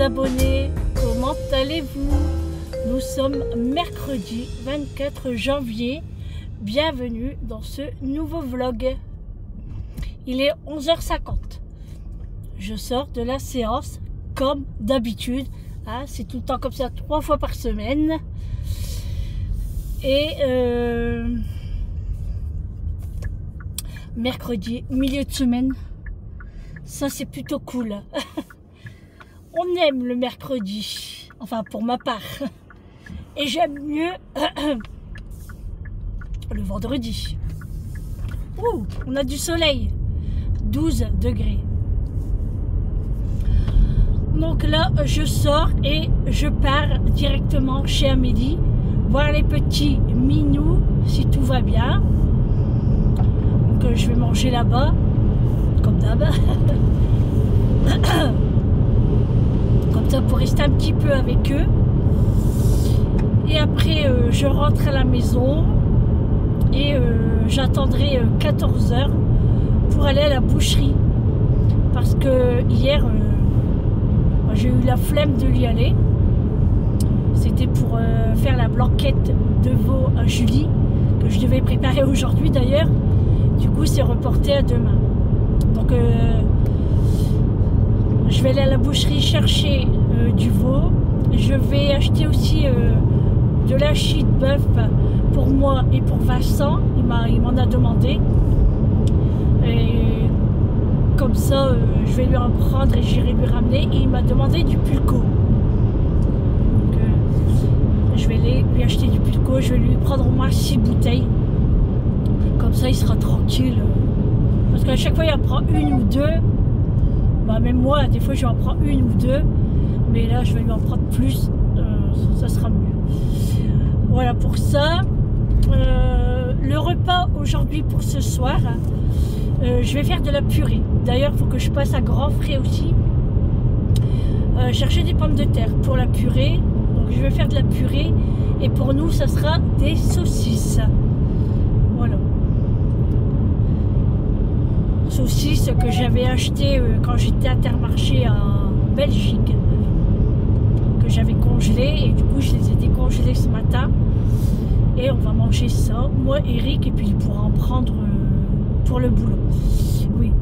abonnés, comment allez-vous? Nous sommes mercredi 24 janvier. Bienvenue dans ce nouveau vlog. Il est 11h50. Je sors de la séance comme d'habitude. Ah, c'est tout le temps comme ça, trois fois par semaine. Et euh, mercredi, milieu de semaine, ça c'est plutôt cool. On aime le mercredi, enfin pour ma part. Et j'aime mieux le vendredi. Ouh, on a du soleil. 12 degrés. Donc là, je sors et je pars directement chez Amélie, voir les petits minous, si tout va bien. Donc euh, je vais manger là-bas, comme d'hab. pour rester un petit peu avec eux. Et après, euh, je rentre à la maison et euh, j'attendrai 14h pour aller à la boucherie. Parce que hier, j'ai eu la flemme de lui aller. C'était pour euh, faire la blanquette de veau à Julie, que je devais préparer aujourd'hui d'ailleurs. Du coup, c'est reporté à demain. Donc, euh, je vais aller à la boucherie chercher euh, du veau. Je vais acheter aussi de la de bœuf pour moi et pour Vincent. Il m'en a, demandé. Comme ça, euh, je vais lui en prendre et j'irai lui ramener. Il m'a demandé du pulco. Euh, je vais lui acheter du pulco. Je vais lui prendre au moins 6 bouteilles. Comme ça, il sera tranquille. Parce qu'à chaque fois, il en prend une ou deux. Bah, même moi, des fois, je en prends une ou deux. Mais là, je vais lui en prendre plus. Euh, ça sera mieux. Voilà pour ça. le repas aujourd'hui pour ce soir, euh, je vais faire de la purée. D'ailleurs, il faut que je passe à grand frais aussi. Euh, chercher des pommes de terre pour la purée. Donc je vais faire de la purée. Et pour nous, ça sera des saucisses. Voilà. Saucisses que j'avais achetées euh, quand j'étais à Intermarché en Belgique. Et du coup, je les ai décongelées ce matin. Et on va manger ça. Moi, Eric, et puis il pourra en prendre pour le boulot. Oui,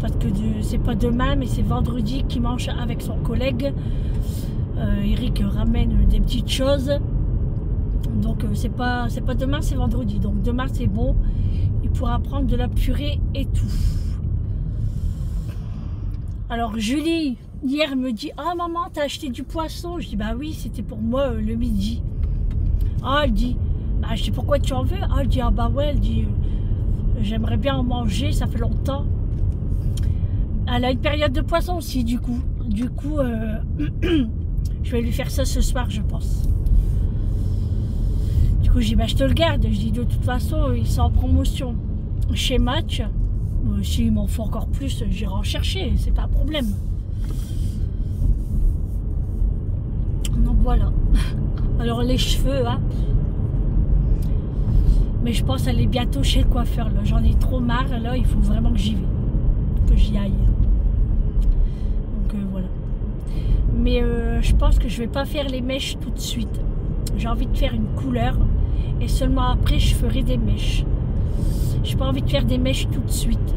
parce que c'est pas demain, mais c'est vendredi qu'il mange avec son collègue. Euh, Eric ramène des petites choses. Donc euh, c'est pas c'est pas demain, c'est vendredi. Donc demain c'est bon. Il pourra prendre de la purée et tout. Alors Julie hier me dit ah maman t'as acheté du poisson. Je dis bah oui c'était pour moi euh, le midi. Ah elle dit bah je pourquoi tu en veux. Ah elle dit ah bah ouais elle dit J'aimerais bien en manger, ça fait longtemps. Elle a une période de poisson aussi, du coup. Du coup, euh, je vais lui faire ça ce soir, je pense. Du coup, j'ai dit, bah, je te le garde. Je dis, de toute façon, ils sont en promotion chez Match. S'il m'en faut encore plus, j'irai en chercher, c'est pas un problème. Voilà. Alors les cheveux, hein, mais je pense aller bientôt chez le coiffeur. J'en ai trop marre. Là, il faut vraiment que j'y vais. Que j'y aille. Donc euh, voilà. Mais euh, je pense que je vais pas faire les mèches tout de suite. J'ai envie de faire une couleur. Et seulement après, je ferai des mèches. J'ai pas envie de faire des mèches tout de suite.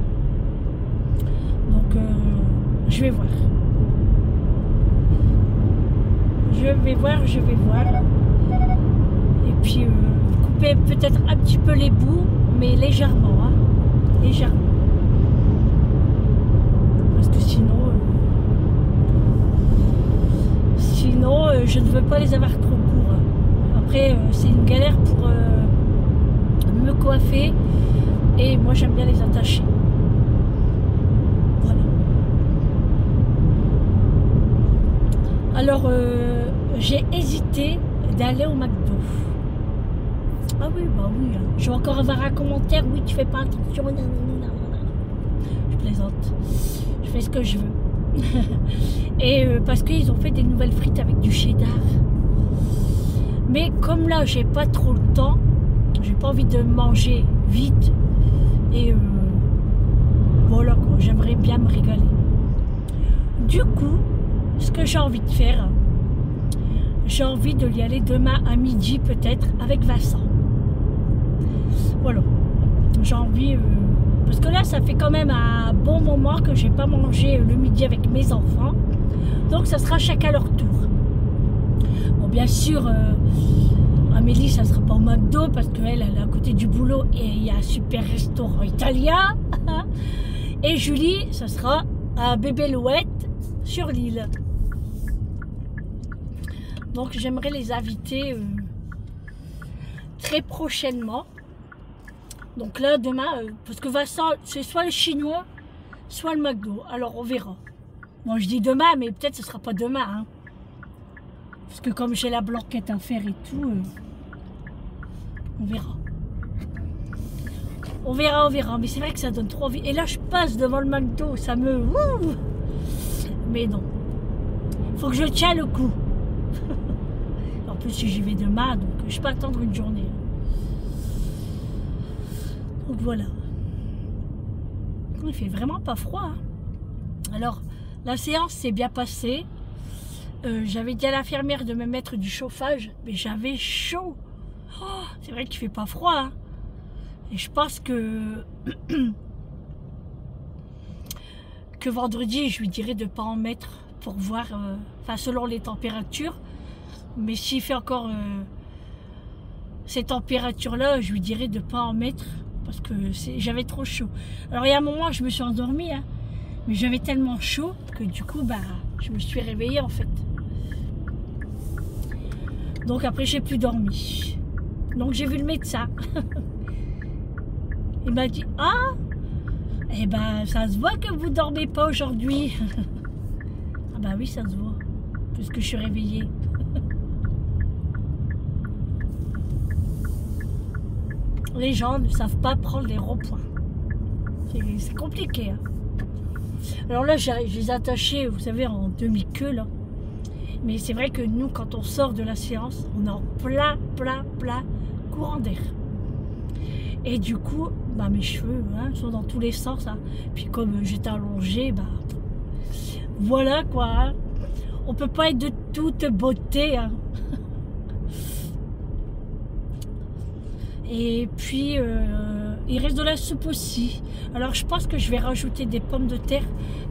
Donc, euh, je vais voir. Je vais voir, je vais voir. Et puis, peut-être un petit peu les bouts, mais légèrement. Hein. légèrement. Parce que sinon, euh, sinon euh, je ne veux pas les avoir trop courts. Après, euh, c'est une galère pour me coiffer et moi j'aime bien les attacher. Voilà. Alors, j'ai hésité d'aller au McDo. Ah oui, bah oui. Hein. Je vais encore avoir un commentaire. Oui, tu fais pas attention. Je plaisante. Je fais ce que je veux. Et euh, parce qu'ils ont fait des nouvelles frites avec du cheddar. Mais comme là, j'ai pas trop le temps, j'ai pas envie de manger vite. Et euh, voilà j'aimerais bien me régaler. Du coup, ce que j'ai envie de faire J'ai envie de y aller demain à midi peut-être avec Vincent. Voilà. J'ai envie... Euh, parce que là, ça fait quand même un bon moment que j'ai pas mangé le midi avec mes enfants. Donc ça sera chacun leur tour. Bon, bien sûr, euh, Amélie, ça sera pas au McDo parce qu'elle, elle est à côté du boulot et il y a un super restaurant italien. Et Julie, ça sera à Bébé Louette sur l'île. Donc j'aimerais les inviter euh, très prochainement. Donc là, demain, euh, parce que Vincent, c'est soit le chinois, soit le McDo. Alors on verra. Moi je dis demain, mais peut-être ce sera pas demain. Hein. Parce que comme j'ai la blanquette à faire et tout, euh, on verra. On verra, on verra. Mais c'est vrai que ça donne trop envie. Et là, je passe devant le McDo. Ça me... Mais non. Faut que je tienne le coup. en plus, si j'y vais demain, donc je peux attendre une journée. Donc voilà. Il fait vraiment pas froid. Hein. Alors, la séance s'est bien passée. Euh, j'avais dit à l'infirmière de me mettre du chauffage, mais j'avais chaud. Oh, c'est vrai qu'il fait pas froid. Hein. Et je pense que que vendredi, je lui dirais de pas en mettre pour voir, euh, enfin selon les températures. Mais s'il fait encore euh, ces températures-là, je lui dirais de pas en mettre parce que j'avais trop chaud. Alors il y a un moment, je me suis endormie, hein, mais j'avais tellement chaud que du coup, bah, je me suis réveillée en fait. Donc après, j'ai plus dormi. Donc j'ai vu le médecin. Il m'a dit Ah Eh ben, ça se voit que vous dormez pas aujourd'hui. ah ben oui, ça se voit. Puisque je suis réveillée. Les gens ne savent pas prendre les ronds-points. C'est compliqué. Hein. Alors là, je les attachés, vous savez, en demi-queue, là. Mais c'est vrai que nous, quand on sort de la séance, on est en plein, plein, plein courant d'air. Et du coup, bah, mes cheveux hein, sont dans tous les sens. Hein. Puis comme j'étais allongée, bah, voilà quoi. On peut pas être de toute beauté. Hein. Et puis, euh, il reste de la soupe aussi. Alors, je pense que je vais rajouter des pommes de terre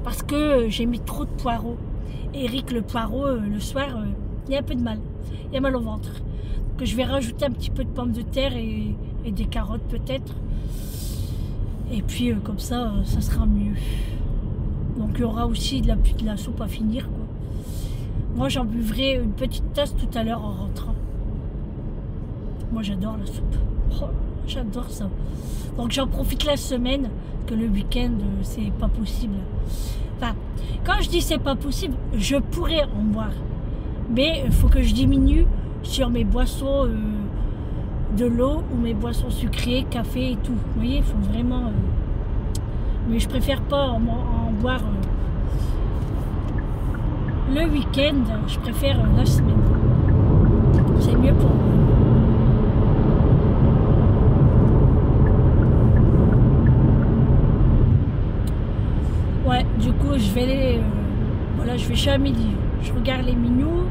parce que j'ai mis trop de poireaux. Eric, le poireau, euh, le soir, euh, il y a un peu de mal. Il y a mal au ventre. Donc, je vais rajouter un petit peu de pommes de terre et des carottes peut-être. Et puis euh, comme ça, euh, ça sera mieux. Donc il y aura aussi de la, la soupe à finir. Moi j'en buvrai une petite tasse tout à l'heure en rentrant. Moi j'adore la soupe. Oh, j'adore ça. Donc j'en profite la semaine, que le week-end euh, c'est pas possible. Enfin, quand je dis c'est pas possible, je pourrais en boire. Mais il faut que je diminue sur mes boissons de l'eau ou mes boissons sucrées, café et tout. Vous voyez, il faut vraiment... Euh, mais je préfère pas en, euh, le week-end, je préfère euh, la semaine. C'est mieux pour moi. Ouais, du coup, je vais les... voilà, je vais chez. Je regarde les mignons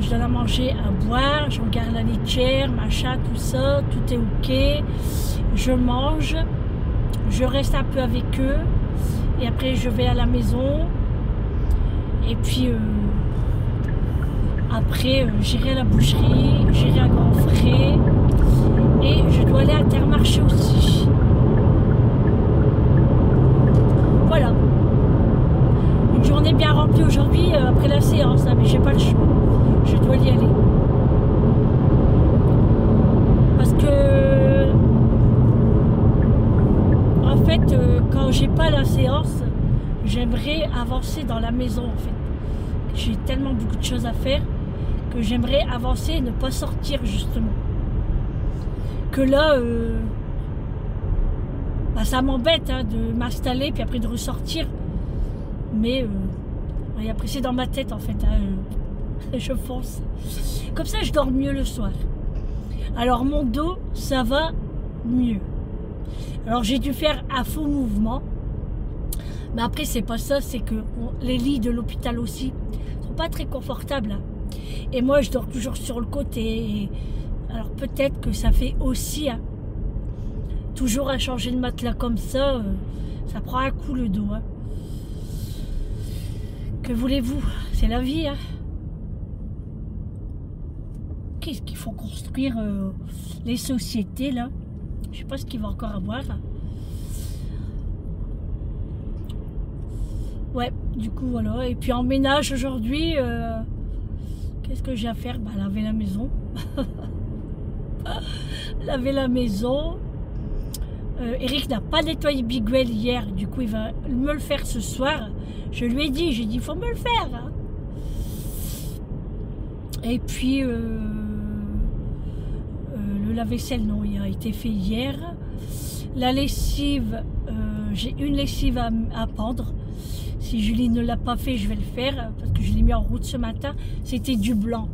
je donne à manger, à boire, je regarde la litière, machin, tout ça, tout est ok. Je mange, je reste un peu avec eux et après je vais à la maison et puis euh, après euh, j'irai à la boucherie, j'irai à Grand Frais et je dois aller à Intermarché aussi. Voilà. Une journée bien remplie aujourd'hui euh, après la séance, hein, mais j'ai pas le choix je dois y aller. Parce que, en fait, euh, quand j'ai pas la séance, j'aimerais avancer dans la maison, en fait. J'ai tellement beaucoup de choses à faire que j'aimerais avancer et ne pas sortir, justement. Que là, euh, bah, ça m'embête hein, de m'installer puis après de ressortir. Mais euh, après, c'est dans ma tête, en fait. Hein, je fonce. Comme ça, je dors mieux le soir. Alors, mon dos, ça va mieux. Alors, j'ai dû faire un faux mouvement. Mais après, c'est pas ça, c'est que les lits de l'hôpital aussi, pas très confortable. hein. Et moi, je dors toujours sur le côté. Alors peut-être que ça fait aussi. hein. Toujours à changer de matelas comme ça, euh, ça prend un coup le dos. hein. Que voulez-vous? C'est la vie. hein. Qu'est-ce qu'il faut construire euh, les sociétés là? Je sais pas ce qu'il va encore avoir. Ouais, du coup voilà. Et puis en ménage aujourd'hui, euh, qu'est-ce que j'ai à faire? Bah laver la maison. laver la maison. Euh, Eric n'a pas nettoyé Big Well hier, du coup il va me le faire ce soir. Je lui ai dit, j'ai dit, il faut me le faire. hein. Et puis euh, le lave-vaisselle, non, il a été fait hier. La lessive, euh, j'ai une lessive à, à pendre. Si Julie ne l'a pas fait, je vais le faire parce que je l'ai mis en route ce matin. C'était du blanc.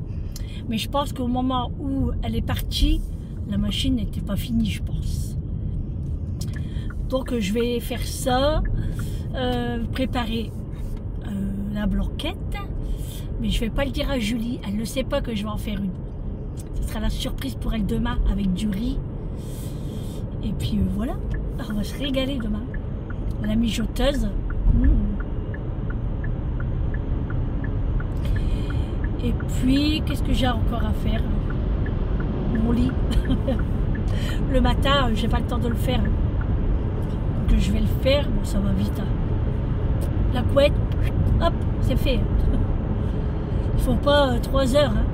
Mais je pense qu'au moment où elle est partie, la machine n'était pas finie, je pense. Donc je vais faire ça, euh, préparer euh, la blanquette. Mais je vais pas le dire à Julie. Elle ne sait pas que je vais en faire une. Ce sera la surprise pour elle demain avec du riz. Et puis euh, voilà, on va se régaler demain. La mijoteuse. Mmh. Et puis, qu'est-ce que j'ai encore à faire? Mon lit. le matin, j'ai pas le temps de le faire. Donc je vais le faire. Bon, ça va vite. hein. La couette, hop, c'est fait. Il faut pas euh, trois heures. hein.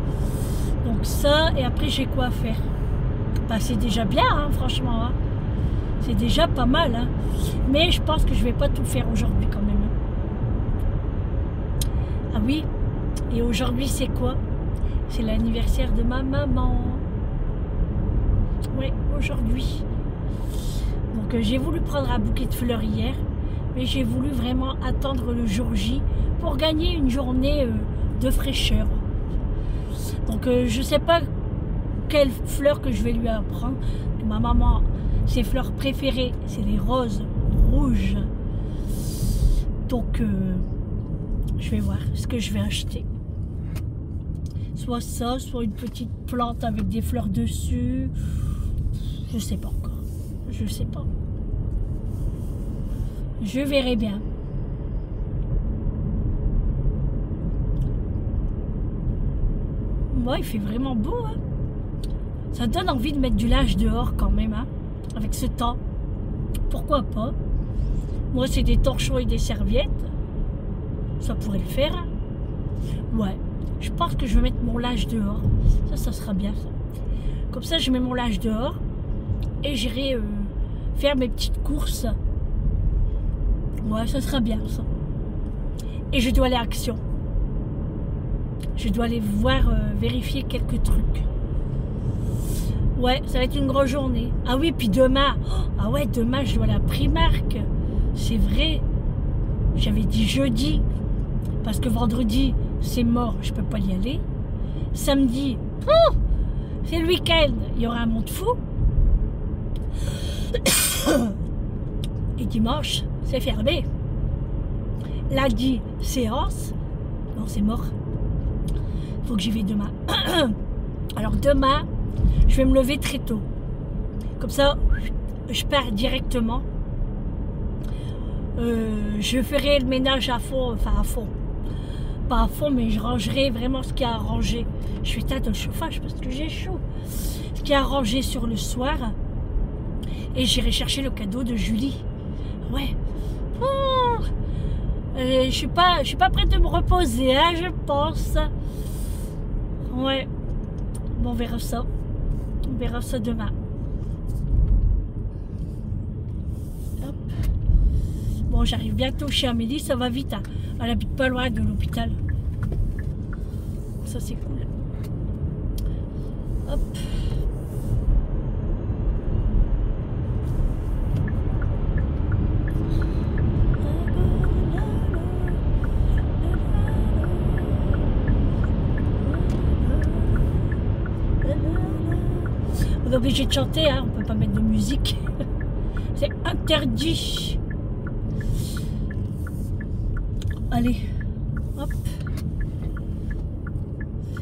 Ça, et après j'ai quoi à faire? Bah c'est déjà bien, hein, franchement. hein. C'est déjà pas mal. hein. Mais je pense que je vais pas tout faire aujourd'hui quand même. Ah oui, et aujourd'hui c'est quoi? C'est l'anniversaire de ma maman. Oui, aujourd'hui. Donc euh, j'ai voulu prendre un bouquet de fleurs hier, mais j'ai voulu vraiment attendre le jour J pour gagner une journée euh, de fraîcheur. Donc euh, je sais pas quelles fleurs que je vais lui apprendre. Ma maman, ses fleurs préférées, c'est les roses rouges. Donc euh, je vais voir ce que je vais acheter. Soit ça, soit une petite plante avec des fleurs dessus. Je sais pas encore. Je sais pas. Je verrai bien. Moi, il fait vraiment beau. hein. Ça donne envie de mettre du linge dehors quand même, hein, avec ce temps. Pourquoi pas? Moi, c'est des torchons et des serviettes. Ça pourrait le faire. hein. Ouais, je pense que je vais mettre mon linge dehors. Ça, ça sera bien ça. Comme ça, je mets mon linge dehors et j'irai euh, faire mes petites courses. Ouais, ça sera bien ça. Et je dois aller à Action. Je dois aller voir, euh, vérifier quelques trucs. Ouais, ça va être une grosse journée. Ah oui, puis demain. oh, ah ouais, demain, je dois à Primark. C'est vrai. J'avais dit jeudi. Parce que vendredi, c'est mort, je peux pas y aller. Samedi, oh, c'est le week-end, il y aura un monde fou. Et dimanche, c'est fermé. Lundi, séance. Non, c'est mort. Faut que j'y vais demain. Alors demain, je vais me lever très tôt. Comme ça, je pars directement. Euh, je ferai le ménage à fond, enfin à fond. Pas à fond, mais je rangerai vraiment ce qu'il y a à ranger. Je vais éteindre le chauffage parce que j'ai chaud. Ce qu'il y a à ranger sur le soir. Et j'irai chercher le cadeau de Julie. Ouais. Oh Euh, je suis pas, je suis pas prête de me reposer, hein, je pense. Ouais. Bon, on verra ça. On verra ça demain. Hop. Bon, j'arrive bientôt chez Amélie, ça va vite. hein. Elle habite pas loin de l'hôpital. Ça, c'est cool. Hop. Obligé de chanter, hein. on peut pas mettre de musique. C'est interdit. Allez, hop.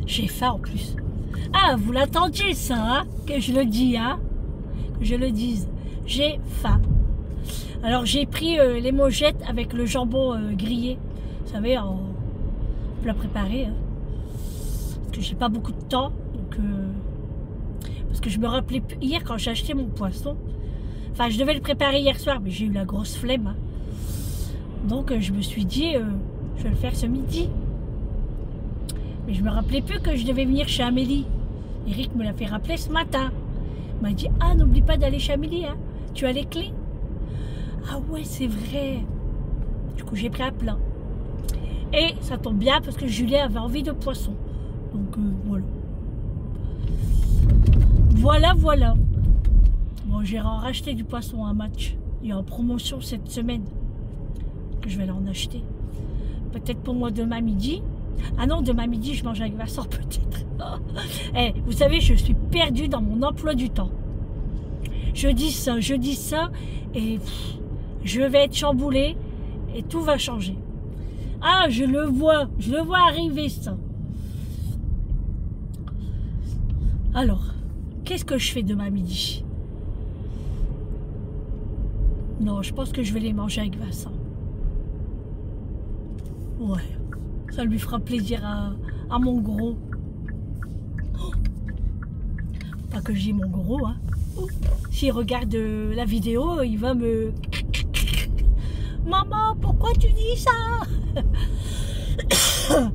J'ai faim en plus. Ah, vous l'attendiez ça, hein que je le dis, hein Que je le dise. J'ai faim. Alors j'ai pris euh, les mojettes avec le jambon euh, grillé. Vous savez, en plat préparé. Hein. Parce que j'ai pas beaucoup de temps. Donc, euh, parce que je me rappelais hier quand j'ai acheté mon poisson. Enfin, je devais le préparer hier soir, mais j'ai eu la grosse flemme. hein. Donc euh, je me suis dit, euh, je vais le faire ce midi. Mais je me rappelais plus que je devais venir chez Amélie. Eric me l'a fait rappeler ce matin. Il m'a dit, ah, n'oublie pas d'aller chez Amélie, hein. tu as les clés? Ah ouais, c'est vrai. Du coup, j'ai pris un plat. Et ça tombe bien parce que Julien avait envie de poisson. Donc euh, voilà. Voilà, voilà. Bon, j'ai racheté du poisson à match. Il est en promotion cette semaine. Je vais aller en acheter. Peut-être pour moi demain midi. Ah non, demain midi, je mange avec Vincent peut-être. Eh, vous savez, je suis perdue dans mon emploi du temps. Je dis ça, je dis ça, et je vais être chamboulée, et tout va changer. Ah, je le vois, je le vois arriver ça. Alors, qu'est-ce que je fais demain midi? Non, je pense que je vais les manger avec Vincent. Ouais, ça lui fera plaisir à, à mon gros. Pas que j'ai mon gros, hein. S'il regarde euh, la vidéo, il va me... Maman, pourquoi tu dis ça?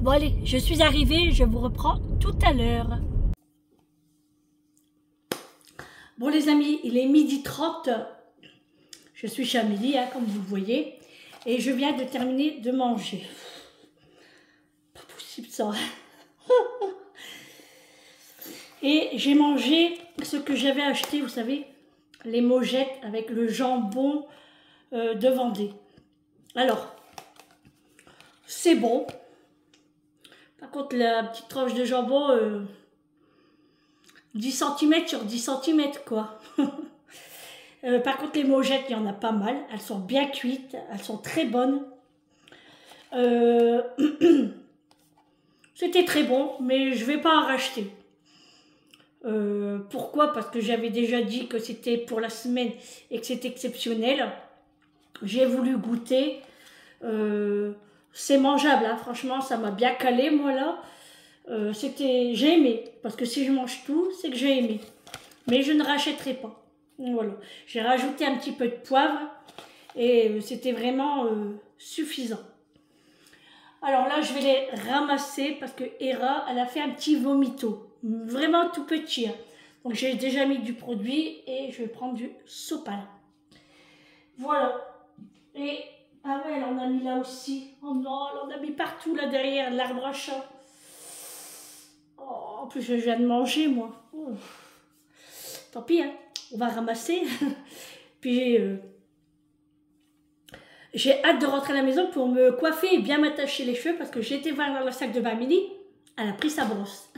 Bon allez, je suis arrivée, je vous reprends tout à l'heure. Bon les amis, il est midi 30. Je suis chez hein, comme vous le voyez. Et je viens de terminer de manger. Pas possible ça. Et j'ai mangé ce que j'avais acheté, vous savez, les mojettes avec le jambon euh, de Vendée. Alors, c'est bon. Par contre, la petite tranche de jambon, euh, 10 cm sur 10 cm, quoi. Euh, par contre, les mojettes, il y en a pas mal. Elles sont bien cuites, elles sont très bonnes. Euh, C'était très bon, mais je vais pas en racheter. Euh, pourquoi? Parce que j'avais déjà dit que c'était pour la semaine et que c'était exceptionnel. J'ai voulu goûter. C'est mangeable, hein. franchement, ça m'a bien calé, moi là. Euh, c'était, j'ai aimé, parce que si je mange tout, c'est que j'ai aimé. Mais je ne rachèterai pas. Voilà. J'ai rajouté un petit peu de poivre et euh, c'était vraiment euh, suffisant. Alors là, je vais les ramasser parce que Hera, elle a fait un petit vomito. Vraiment tout petit. hein. Donc j'ai déjà mis du produit et je vais prendre du sopalin. Voilà. Et ah ouais, elle en a mis là aussi. Oh non, elle en a mis partout là derrière l'arbre à chat. En plus, je viens de manger moi. Oh. Tant pis, hein. on va ramasser. Puis euh, j'ai hâte de rentrer à la maison pour me coiffer et bien m'attacher les cheveux parce que j'ai été voir dans le sac de Bamini. Elle a pris sa brosse.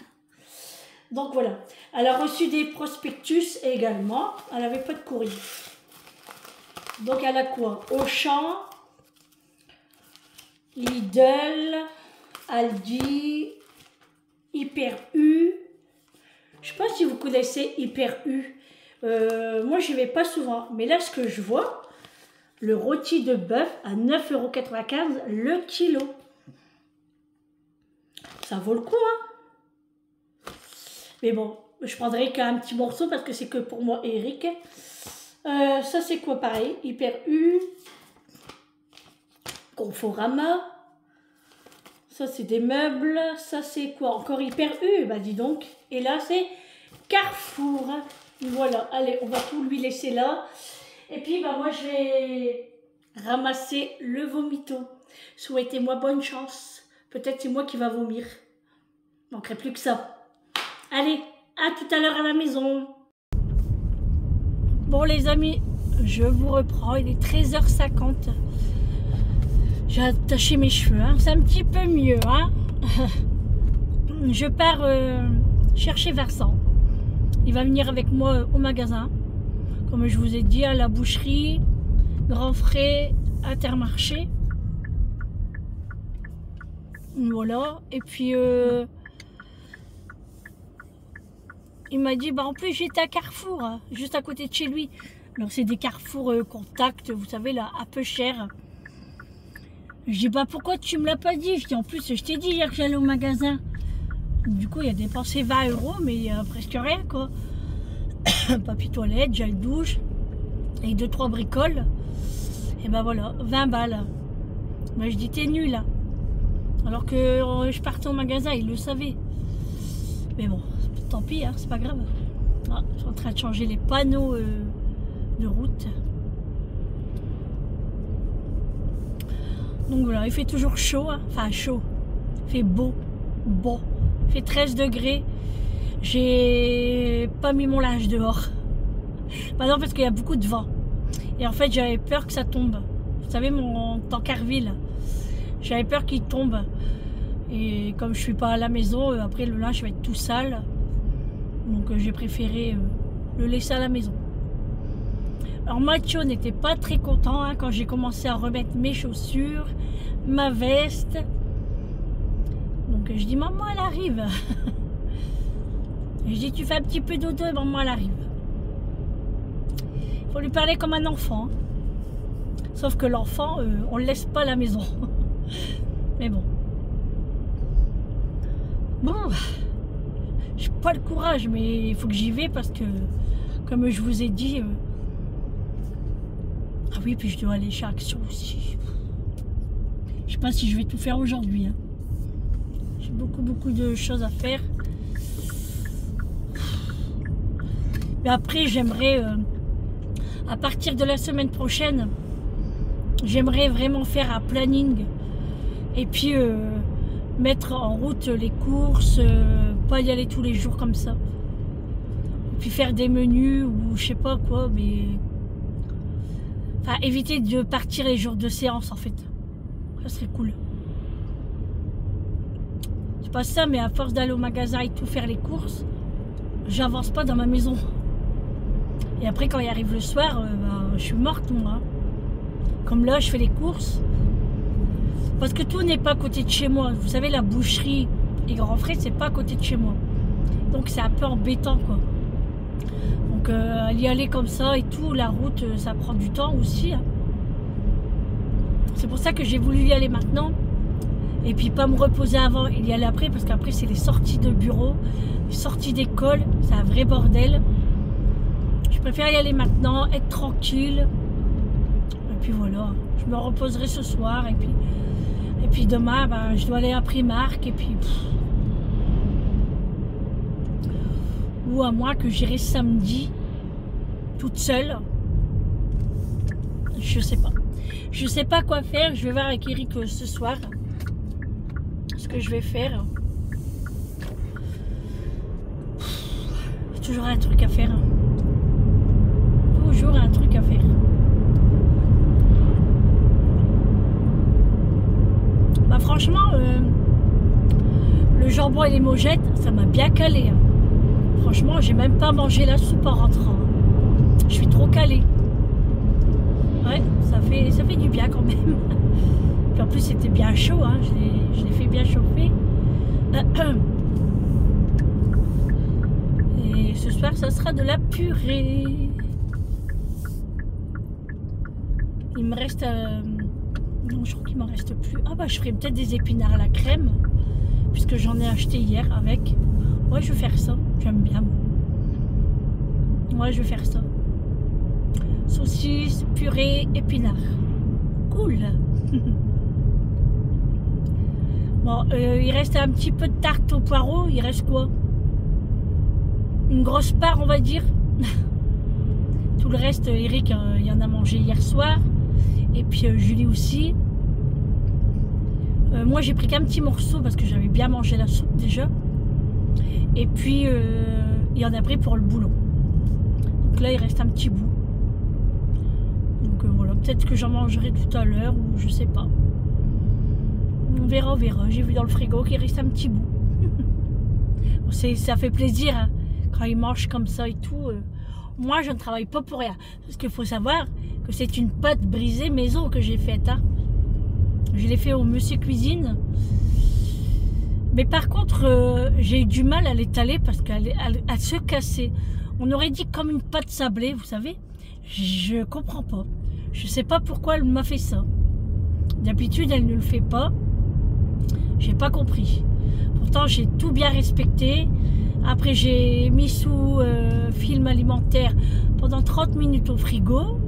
Donc voilà. Elle a reçu des prospectus également. Elle n'avait pas de courrier. Donc elle a quoi? Auchan, Lidl, Aldi, Hyper U. Je sais pas si vous connaissez Hyper U. Euh, moi, je vais pas souvent. Mais là, ce que je vois, le rôti de bœuf à 9,95€ le kilo. Ça vaut le coup, hein Mais bon, je prendrai qu'un petit morceau parce que c'est que pour moi Eric. Euh, ça, c'est quoi pareil? Hyper U. Conforama. Ça, c'est des meubles. Ça, c'est quoi Encore Hyper U Bah, dis donc. Et là, c'est Carrefour. Voilà. Allez, on va tout lui laisser là. Et puis, bah, moi, je vais ramasser le vomito. Souhaitez-moi bonne chance. Peut-être c'est moi qui va vomir. Manquerait plus que ça. Allez, à tout à l'heure à la maison. Bon les amis, je vous reprends. Il est 13h50. J'ai attaché mes cheveux. hein. C'est un petit peu mieux. Hein je pars euh, chercher Versant. Il va venir avec moi au magasin. Comme je vous ai dit, à la boucherie, Grand Frais, Intermarché. Voilà. Et puis, euh, il m'a dit, bah en plus j'étais à Carrefour, hein, juste à côté de chez lui. Alors c'est des carrefours euh, contact, vous savez, là, un peu cher. Je dis, bah pourquoi tu me l'as pas dit? En plus, je t'ai dit hier que j'allais au magasin. Du coup, il a dépensé 20 euros, mais a presque rien, quoi. Papier toilette, gel douche, et deux, trois bricoles. Et ben voilà, 20 balles. Moi, je dis, t'es nul, là. Alors que euh, je partais au magasin, il le savait. Mais bon, tant pis, hein, c'est pas grave. Ah, je suis en train de changer les panneaux euh, de route. Donc voilà, il fait toujours chaud, hein. enfin chaud. Il fait beau, bon. Il fait 13 degrés. J'ai pas mis mon linge dehors. Bah non, parce qu'il y a beaucoup de vent. Et en fait, j'avais peur que ça tombe. Vous savez, mon tankerville, j'avais peur qu'il tombe. Et comme je suis pas à la maison, euh, après le linge va être tout sale. Donc euh, j'ai préféré euh, le laisser à la maison. Alors Mathieu n'était pas très content hein, quand j'ai commencé à remettre mes chaussures, ma veste. Donc je dis maman elle arrive. je dis tu fais un petit peu dodo et maman elle arrive. Il faut lui parler comme un enfant. Hein. Sauf que l'enfant, on ne le laisse pas la maison. Mais bon. Bon, j'ai pas le courage, mais il faut que j'y vais parce que, comme je vous ai dit, euh, ah oui, puis je dois aller chez Action aussi. Je sais pas si je vais tout faire aujourd'hui. Hein. J'ai beaucoup, beaucoup de choses à faire. Mais après, j'aimerais, euh, à partir de la semaine prochaine, j'aimerais vraiment faire un planning. Et puis, euh, mettre en route les courses, euh, pas y aller tous les jours comme ça. Et puis faire des menus ou je sais pas quoi, mais. Enfin, éviter de partir les jours de séance en fait. Ça serait cool. C'est pas ça, mais à force d'aller au magasin et tout faire les courses, j'avance pas dans ma maison. Et après, quand il arrive le soir, euh, bah, je suis morte moi. Comme là, je fais les courses. Parce que tout n'est pas à côté de chez moi. Vous savez, la boucherie et Grand Frais, c'est pas à côté de chez moi. Donc c'est un peu embêtant, quoi. Donc euh, y aller comme ça et tout, la route, euh, ça prend du temps aussi. Hein. C'est pour ça que j'ai voulu y aller maintenant. Et puis pas me reposer avant et y aller après, parce qu'après c'est les sorties de bureau, les sorties d'école, c'est un vrai bordel. Je préfère y aller maintenant, être tranquille. Et puis voilà, je me reposerai ce soir et puis et puis demain, ben, je dois aller à Primark et puis... À moi que j'irai samedi toute seule. Je sais pas. Je sais pas quoi faire. Je vais voir avec Eric euh, ce soir ce que je vais faire. Toujours un truc à faire. Toujours un truc à faire. Bah, franchement, euh, le jambon et les mojettes, ça m'a bien calé. Hein. Franchement, j'ai même pas mangé la soupe en rentrant. Je suis trop calée. Ouais, ça fait, ça fait du bien quand même. Puis en plus, c'était bien chaud. Hein. Je l'ai fait bien chauffer. Et ce soir, ça sera de la purée. Il me reste... Euh, non, je crois qu'il m'en reste plus. Ah bah je ferai peut-être des épinards à la crème. Puisque j'en ai acheté hier avec. Ouais, je vais faire ça. J'aime bien. Ouais, je vais faire ça. Saucisse, purée, épinards. Cool. bon, euh, il reste un petit peu de tarte au poireau. Il reste quoi? Une grosse part, on va dire. Tout le reste, Eric, euh, il y en a mangé hier soir. Et puis euh, Julie aussi. Euh, moi, j'ai pris qu'un petit morceau parce que j'avais bien mangé la soupe déjà. Et puis, euh, il y en a pris pour le boulot. Donc là, il reste un petit bout. Donc voilà, peut-être que j'en mangerai tout à l'heure ou je sais pas. On verra, on verra. J'ai vu dans le frigo qu'il reste un petit bout. ça fait plaisir hein, quand ils mangent comme ça et tout. moi, je ne travaille pas pour rien. Parce qu'il faut savoir, que c'est une pâte brisée maison que j'ai faite. Hein. Je l'ai fait au Monsieur Cuisine. Mais par contre, euh, j'ai eu du mal à l'étaler parce qu'elle elle, elle se cassait. On aurait dit comme une pâte sablée, vous savez. Je comprends pas. Je sais pas pourquoi elle m'a fait ça. D'habitude, elle ne le fait pas. J'ai pas compris. Pourtant, j'ai tout bien respecté. Après, j'ai mis sous euh, film alimentaire pendant 30 minutes au frigo.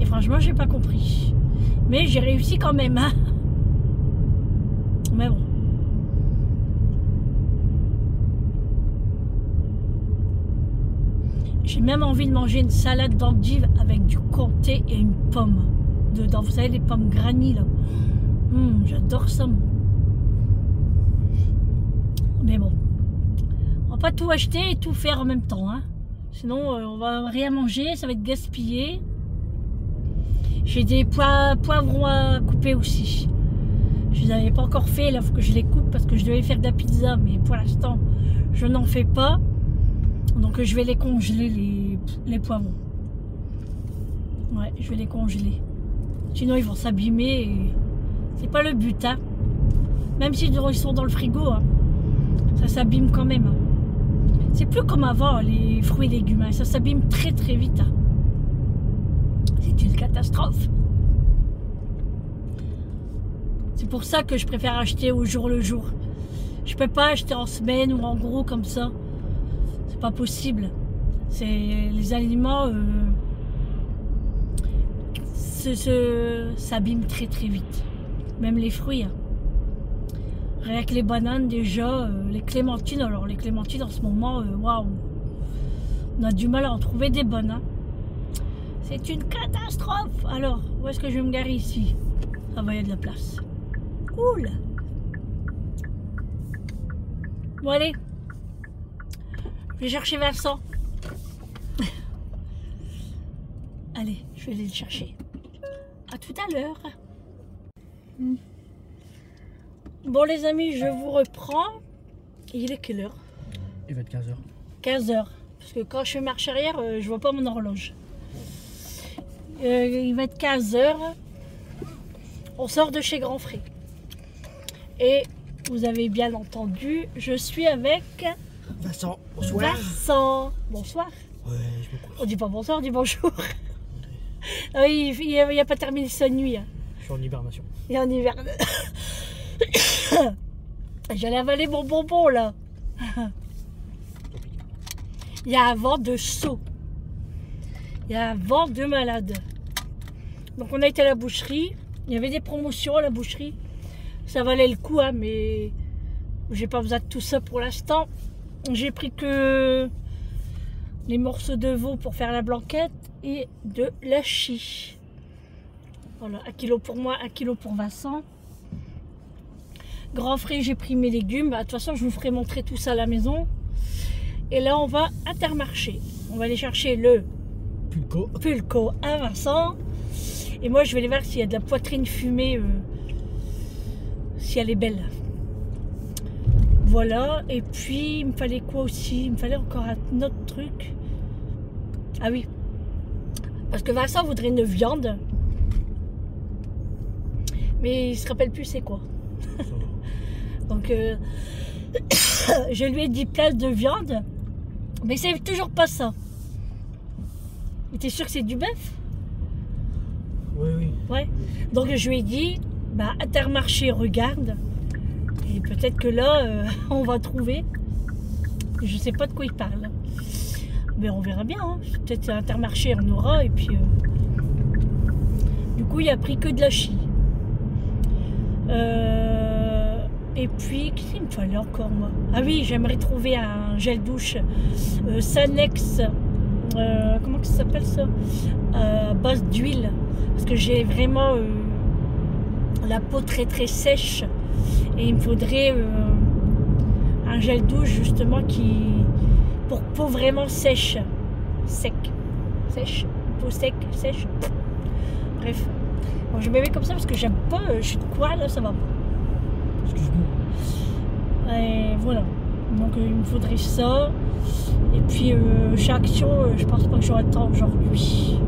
Et franchement, j'ai pas compris. Mais j'ai réussi quand même. Hein Mais bon. J'ai même envie de manger une salade d'endives avec du comté et une pomme dedans. Vous savez, les pommes granny là. Hum, J'adore ça. Mais bon. On va pas tout acheter et tout faire en même temps. Hein. Sinon, euh, on va rien manger, ça va être gaspillé. J'ai des poivrons à couper aussi. Je les avais pas encore fait, là, il faut que je les coupe parce que je devais faire de la pizza, mais pour l'instant, je n'en fais pas. Donc, je vais les congeler, les, poivrons. Ouais, je vais les congeler. Sinon, ils vont s'abîmer et c'est pas le but, hein. Même s'ils sont dans le frigo, hein, ça s'abîme quand même. C'est plus comme avant, les fruits et légumes. hein. Ça s'abîme très très vite. C'est une catastrophe. C'est pour ça que je préfère acheter au jour le jour. Je peux pas acheter en semaine ou en gros comme ça. Pas possible. C'est les aliments euh, s'abîment très très vite. Même les fruits. hein. Rien que les bananes déjà, euh, les clémentines. Alors les clémentines en ce moment, euh, waouh, on a du mal à en trouver des bonnes. hein. C'est une catastrophe. Alors, où est-ce que je vais me garer ici? Ça va, il y a de la place. Cool. Bon allez, je vais chercher Vincent. Allez, je vais aller le chercher. À tout à l'heure. Bon les amis, je vous reprends. Il est quelle heure? Il va être 15h. 15 heures. Parce que quand je fais marche arrière, euh, je vois pas mon horloge. Euh, il va être 15 heures. On sort de chez Grand Frais. Et vous avez bien entendu, je suis avec Vincent, bonsoir. Vincent. Bonsoir. Ouais, je me couche. On dit pas bonsoir, on dit bonjour. Ah oui, il n'a a pas terminé sa nuit. hein. Je suis en hibernation. Il est en hiver. J'allais avaler mon bonbon là. Il y a un vent de saut. Il y a un vent de malade. Donc on a été à la boucherie. Il y avait des promotions à la boucherie. Ça valait le coup, hein, mais j'ai pas besoin de tout ça pour l'instant. J'ai pris que les morceaux de veau pour faire la blanquette et de la chie. Voilà, un kilo pour moi, un kilo pour Vincent. Grand frais, j'ai pris mes légumes. Bah, De toute façon, je vous ferai montrer tout ça à la maison. Et là, on va intermarcher. On va aller chercher le Pulco. pulco à Vincent. Et moi, je vais aller voir s'il y a de la poitrine fumée, euh, si elle est belle. Voilà. Et puis, il me fallait quoi aussi? Il me fallait encore un autre truc. Ah oui. Parce que Vincent voudrait une viande. Mais il se rappelle plus c'est quoi. Donc, euh, je lui ai dit place de viande. Mais c'est toujours pas ça. Mais t'es sûr que c'est du bœuf? Oui, oui. Ouais. Donc je lui ai dit, bah Intermarché regarde. Peut-être que là, euh, on va trouver. Je sais pas de quoi il parle. Mais on verra bien. hein. Peut-être Intermarché on aura. Et puis. euh, Du coup, il a pris que de la chie. Euh, Et puis, qu'est-ce qu'il me fallait encore moi? Ah oui, j'aimerais trouver un gel douche Sanex. comment ça s'appelle ça? Base d'huile parce que j'ai vraiment la peau très très sèche et il me faudrait euh, un gel douche justement qui pour peau vraiment sèche. Sec. Sèche. Peau sec sèche. Bref. Bon, je me mets comme ça parce que j'aime pas euh, je suis de quoi là ça va Excuse-moi. et voilà. Donc euh, il me faudrait ça. Et puis euh, chez Action euh, je pense pas que j'aurai le temps aujourd'hui.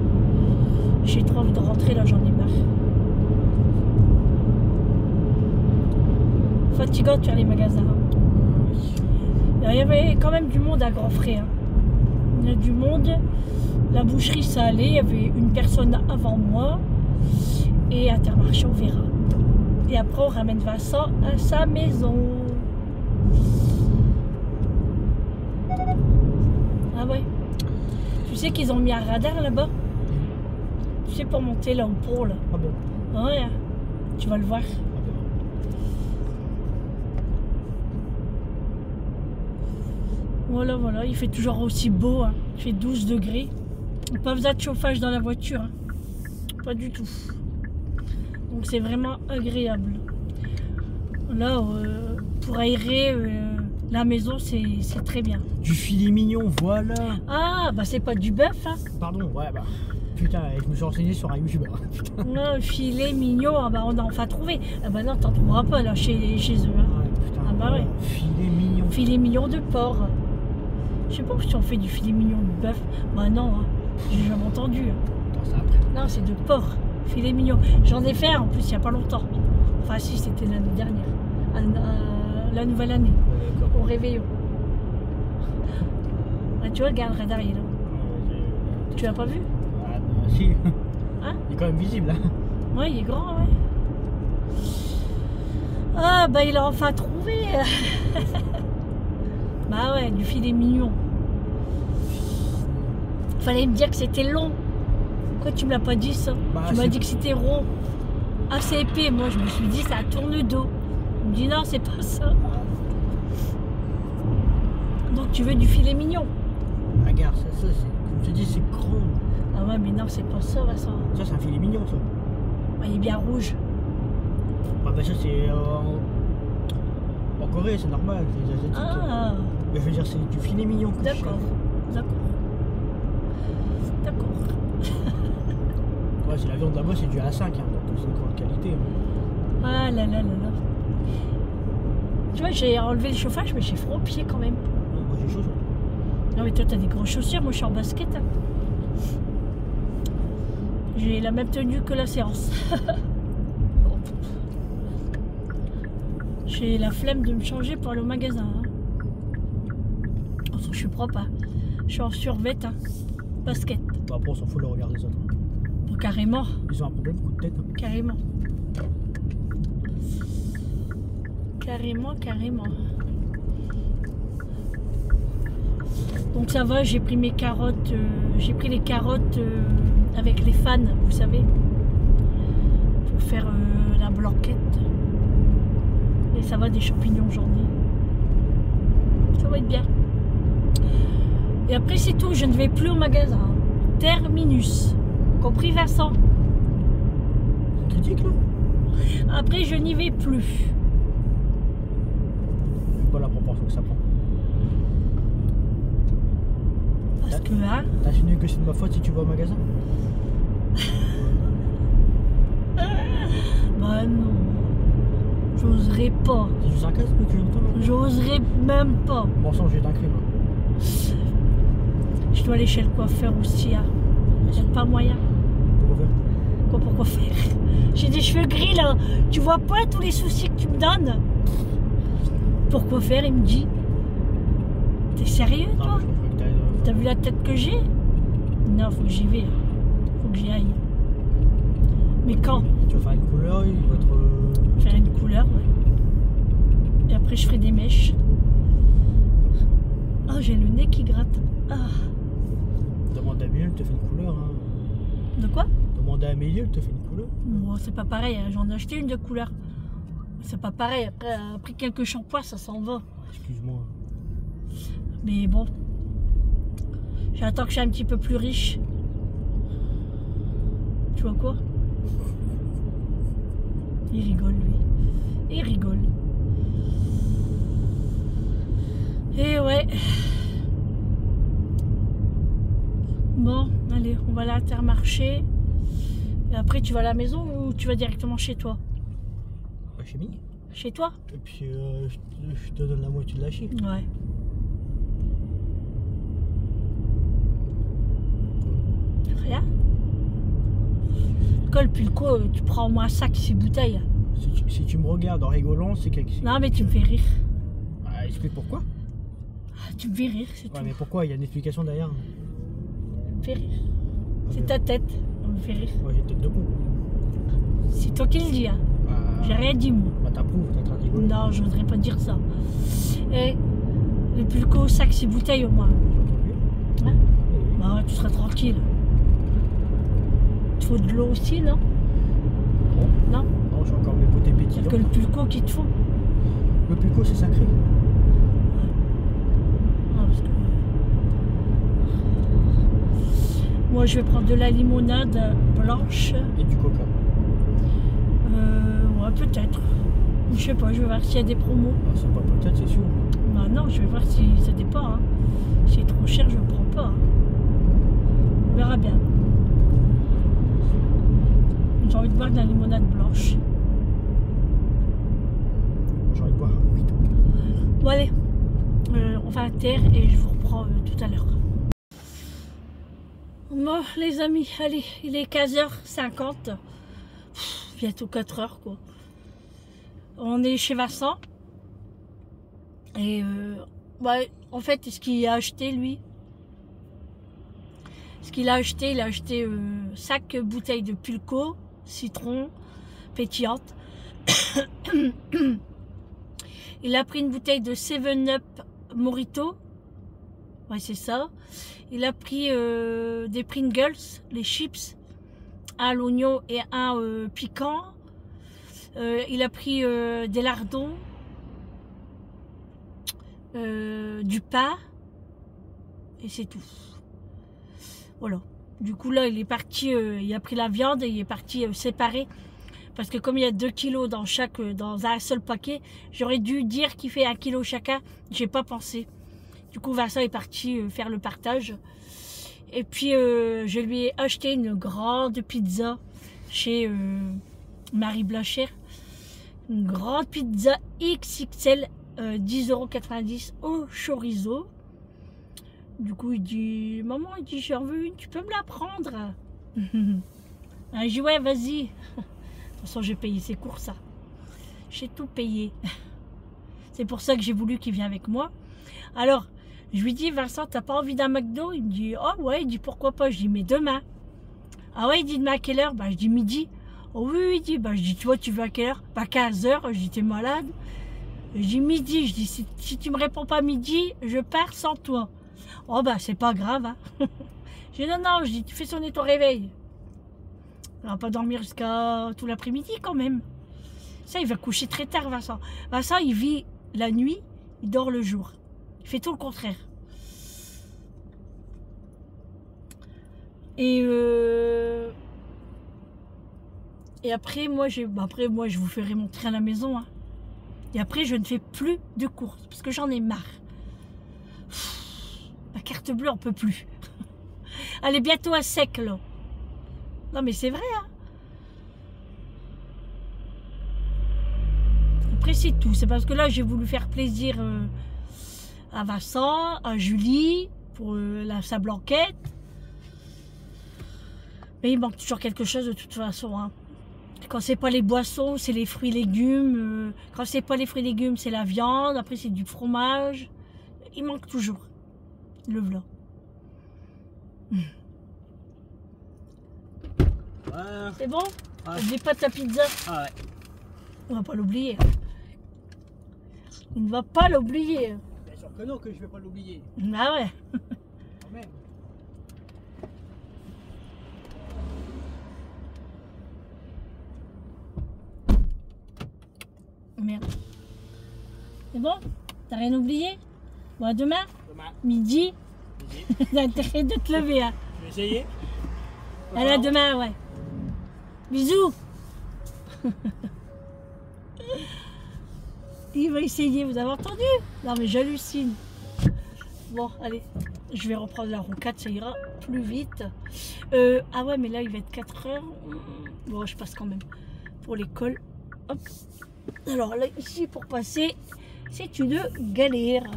J'ai trop envie de rentrer là j'en ai marre fatigant de faire les magasins. Il y avait quand même du monde à Grand Frais. hein. Il y a du monde. La boucherie, ça allait. Il y avait une personne avant moi. Et Intermarché, on verra. Et après, on ramène Vincent à sa maison. Ah ouais. Tu sais qu'ils ont mis un radar là-bas? Tu sais, pour monter là au pont, là. Ah bon? Ouais. Tu vas le voir. Ah bon. Voilà, voilà, il fait toujours aussi beau. hein. Il fait 12 degrés. Pas besoin de chauffage dans la voiture. hein. Pas du tout. Donc c'est vraiment agréable. Là, euh, pour aérer euh, la maison, c'est très bien. Du filet mignon, voilà. Ah, bah c'est pas du bœuf, hein. Pardon, ouais, bah. Putain, je me suis renseigné sur un youtubeur. Non, filet mignon, ah bah on a enfin trouvé. Ah bah non, t'en trouveras pas là chez, chez eux. hein. Ouais, putain. Ah bah ouais. Filet mignon. Filet mignon de porc. Je sais pas si on fait du filet mignon de bœuf. Bah non, hein. j'ai jamais entendu. Non, c'est de porc. Filet mignon. J'en ai fait en plus il y a pas longtemps. Enfin si, c'était l'année dernière. La nouvelle année, au réveillon. Ah, tu vois, regarde, radar, il est là. J'ai- Tu l'as pas vu Ah, bah, si. Hein Il est quand même visible là. Ouais, il est grand, ouais. Ah, bah il a enfin trouvé. bah ouais, du filet mignon. Fallait me dire que c'était long. Pourquoi tu me l'as pas dit ça Bah, Tu m'as c'est- dit que c'était rond. Assez épais. Moi, je me suis dit, ça tourne d'eau. Il me dit, non, c'est pas ça. Donc, tu veux du filet mignon Regarde, ça, ça c'est. Comme je te dis, c'est grand. Ah ouais, mais non, c'est pas ça, Vincent. Ça, c'est un filet mignon, ça. Bah, il est bien rouge. Ah, bah, ça, c'est. euh, en... en Corée, c'est normal. Ah, Mais je veux dire, c'est du filet mignon. que je d'accord. D'accord. D'accord. Ouais, c'est la viande là-bas, c'est du A5, hein, donc c'est une grande qualité. hein. Ah là là là là. Tu vois, j'ai enlevé le chauffage, mais j'ai froid aux pieds quand même. Ouais, Moi, j'ai chaud. Non mais toi t'as des grosses chaussures, moi je suis en basket. hein. J'ai la même tenue que la séance. J'ai la flemme de me changer pour aller au magasin. hein. Je suis propre. hein. Je suis en survêt, hein. basket. Bah, après, on s'en fout le regard des autres. hein. Bon, carrément, Ils ont un problème, coup de tête. hein. carrément. Carrément, carrément. Donc ça va, j'ai pris mes carottes, euh, j'ai pris les carottes euh, avec les fans, vous savez, pour faire euh, la blanquette. Et ça va des champignons j'en ai. Ça va être bien. Et après c'est tout, je ne vais plus au magasin. Terminus. Compris Vincent? C'est critique, là Après je n'y vais plus. Pas la proportion que ça prend. Parce que hein, T'as que c'est de ma faute si tu vas au magasin? Bah non. J'oserais pas. C'est du sarcasme que là? J'oserais même pas. Mensonge, j'ai un crime. Je dois aller chez le coiffeur aussi. Hein. Y a pas moyen. Pourquoi faire? Quoi, pourquoi faire? J'ai des cheveux gris là. Tu vois pas tous les soucis que tu me donnes? Pourquoi faire? Il me dit. T'es sérieux toi? t'as. euh, T'as vu la tête que j'ai? Non, faut que j'y vais. Faut que j'y aille. Mais quand Tu vas faire une couleur, il va être. euh, Faire une couleur, ouais. Et après, je ferai des mèches. Oh, j'ai le nez qui gratte. Ah. Demande à Amélie, elle te fait une couleur. Hein. De quoi? Demande à Amélie, elle te fait une couleur. Bon, c'est pas pareil. hein. J'en ai acheté une de couleur. C'est pas pareil. Après, après quelques shampoings, ça s'en va. Excuse-moi. Mais bon. J'attends que je sois un petit peu plus riche. Tu vois quoi? Il rigole, lui. Il rigole. Et ouais. Bon, allez, on va aller à Intermarché. Et après, tu vas à la maison ou tu vas directement chez toi? La chimie. Chez toi? Et puis, euh, je, te- je te donne la moitié de la chie. Ouais. Rien Colle, puis le coup, euh, tu prends au moins un sac, six bouteilles. Si tu, si tu me regardes en rigolant, c'est quelque chose. Non, mais tu me fais rire. Ah, c'est m'expliques pourquoi Ah, tu me fais rire, c'est Ouais, tout. mais pourquoi? Il y a une explication derrière. Me rire. C'est ta tête. Ça me fait rire. Ouais, j'ai tête de con. C'est toi qui le dis, hein. Bah, J'ai rien dit, moi. Bah, t'approuves, t'es en train de rigoler. Non, je voudrais pas dire ça. Et le pulco, sac, c'est bouteille au moins. Hein Oui. Bah ouais, tu seras tranquille. Il faut de l'eau aussi, non. Non Non, j'ai encore mes potés C'est pétillants. que le pulco qu'il te faut. Le pulco, c'est sacré. Ah, parce que- Moi, je vais prendre de la limonade blanche. Et du coca. Euh, ouais, peut-être. Je sais pas, je vais voir s'il y a des promos. Ah, c'est pas peut-être, c'est sûr. Bah non, je vais voir si ça dépend. Hein. Si c'est trop cher, je ne prends pas. hein. On verra bien. J'ai envie de boire de la limonade blanche. J'ai envie de boire un mojito. Bon allez, Euh, on va à terre et je vous reprends euh, tout à l'heure. Bon les amis, allez, il est 15h50. Pff, bientôt 4h quoi. On est chez Vincent. Et euh, en fait, ce qu'il a acheté lui, ce qu'il a acheté, il a acheté euh, sac bouteille de pulco, citron, pétillante. Il a pris une bouteille de 7-Up Morito. Ouais, c'est ça. Il a pris euh, des Pringles, les chips, un à l'oignon et un euh, piquant. Euh, il a pris des lardons, du pain, et c'est tout. Voilà. Du coup, là, il est parti, il a pris la viande et il est parti séparer. Parce que comme il y a 2 kilos dans chaque, dans un seul paquet, j'aurais dû dire qu'il fait un kilo chacun. J'ai pas pensé. Du coup, Vincent est parti euh, faire le partage. Et puis, euh, je lui ai acheté une grande pizza chez euh, Marie Blachère. Une grande pizza XXL, euh, 10,90€ au chorizo. Du coup, il dit, maman, il dit, j'en veux une, tu peux me la prendre? Je dis, ouais, vas-y. De toute façon, j'ai payé ses courses, ça. J'ai tout payé. C'est pour ça que j'ai voulu qu'il vienne avec moi. Alors, je lui dis, Vincent, t'as pas envie d'un McDo? Il me dit, oh ouais, il dit, pourquoi pas? Je dis, mais demain. Ah ouais, il dit, demain à quelle heure? Bah, je dis midi. Oh oui, il dit, bah, je dis, tu vois, tu veux à quelle heure? Pas 15 heures. Je t'es malade Je dis, midi. Je dis, si, si tu me réponds pas midi, je pars sans toi. Oh bah, c'est pas grave, hein. Je dis, non, non, je dis, tu fais sonner ton réveil. On va pas dormir jusqu'à tout l'après-midi quand même. Ça, il va coucher très tard, Vincent. Vincent, il vit la nuit, il dort le jour. Il fait tout le contraire. Et euh... et après, moi, j'ai, bah, après, moi, je vous ferai montrer à la maison. hein. Et après, je ne fais plus de courses parce que j'en ai marre. Ma carte bleue, on peut plus. Elle est bientôt à sec là. Non, mais c'est vrai. Hein. Après, c'est tout. C'est parce que là, j'ai voulu faire plaisir euh, à Vincent, à Julie, pour euh, la, sa blanquette. Mais il manque toujours quelque chose de toute façon. hein. Quand c'est pas les boissons, c'est les fruits et légumes. euh, quand c'est pas les fruits et légumes, c'est la viande. Après, c'est du fromage. Il manque toujours. Le. Ouais. C'est bon? Ouais. N'oublie pas ta pizza. Ah ouais. On va pas l'oublier. On ne va pas l'oublier. Sûr que non, que je vais pas l'oublier. Ah ouais. Quand même. Merde. C'est bon? T'as rien oublié? Bon, à demain, Demain, midi, vas-y. t'as intérêt de te lever. Hein. Je vais essayer. Allez, à demain, ouais. Bisous. Il va essayer, vous avez entendu? Non, mais j'hallucine. Bon, allez, je vais reprendre la rocade, ça ira plus vite. Euh, ah ouais, mais là, il va être 4 heures. Bon, je passe quand même pour l'école. Hop. Alors là, ici, pour passer, c'est une galère.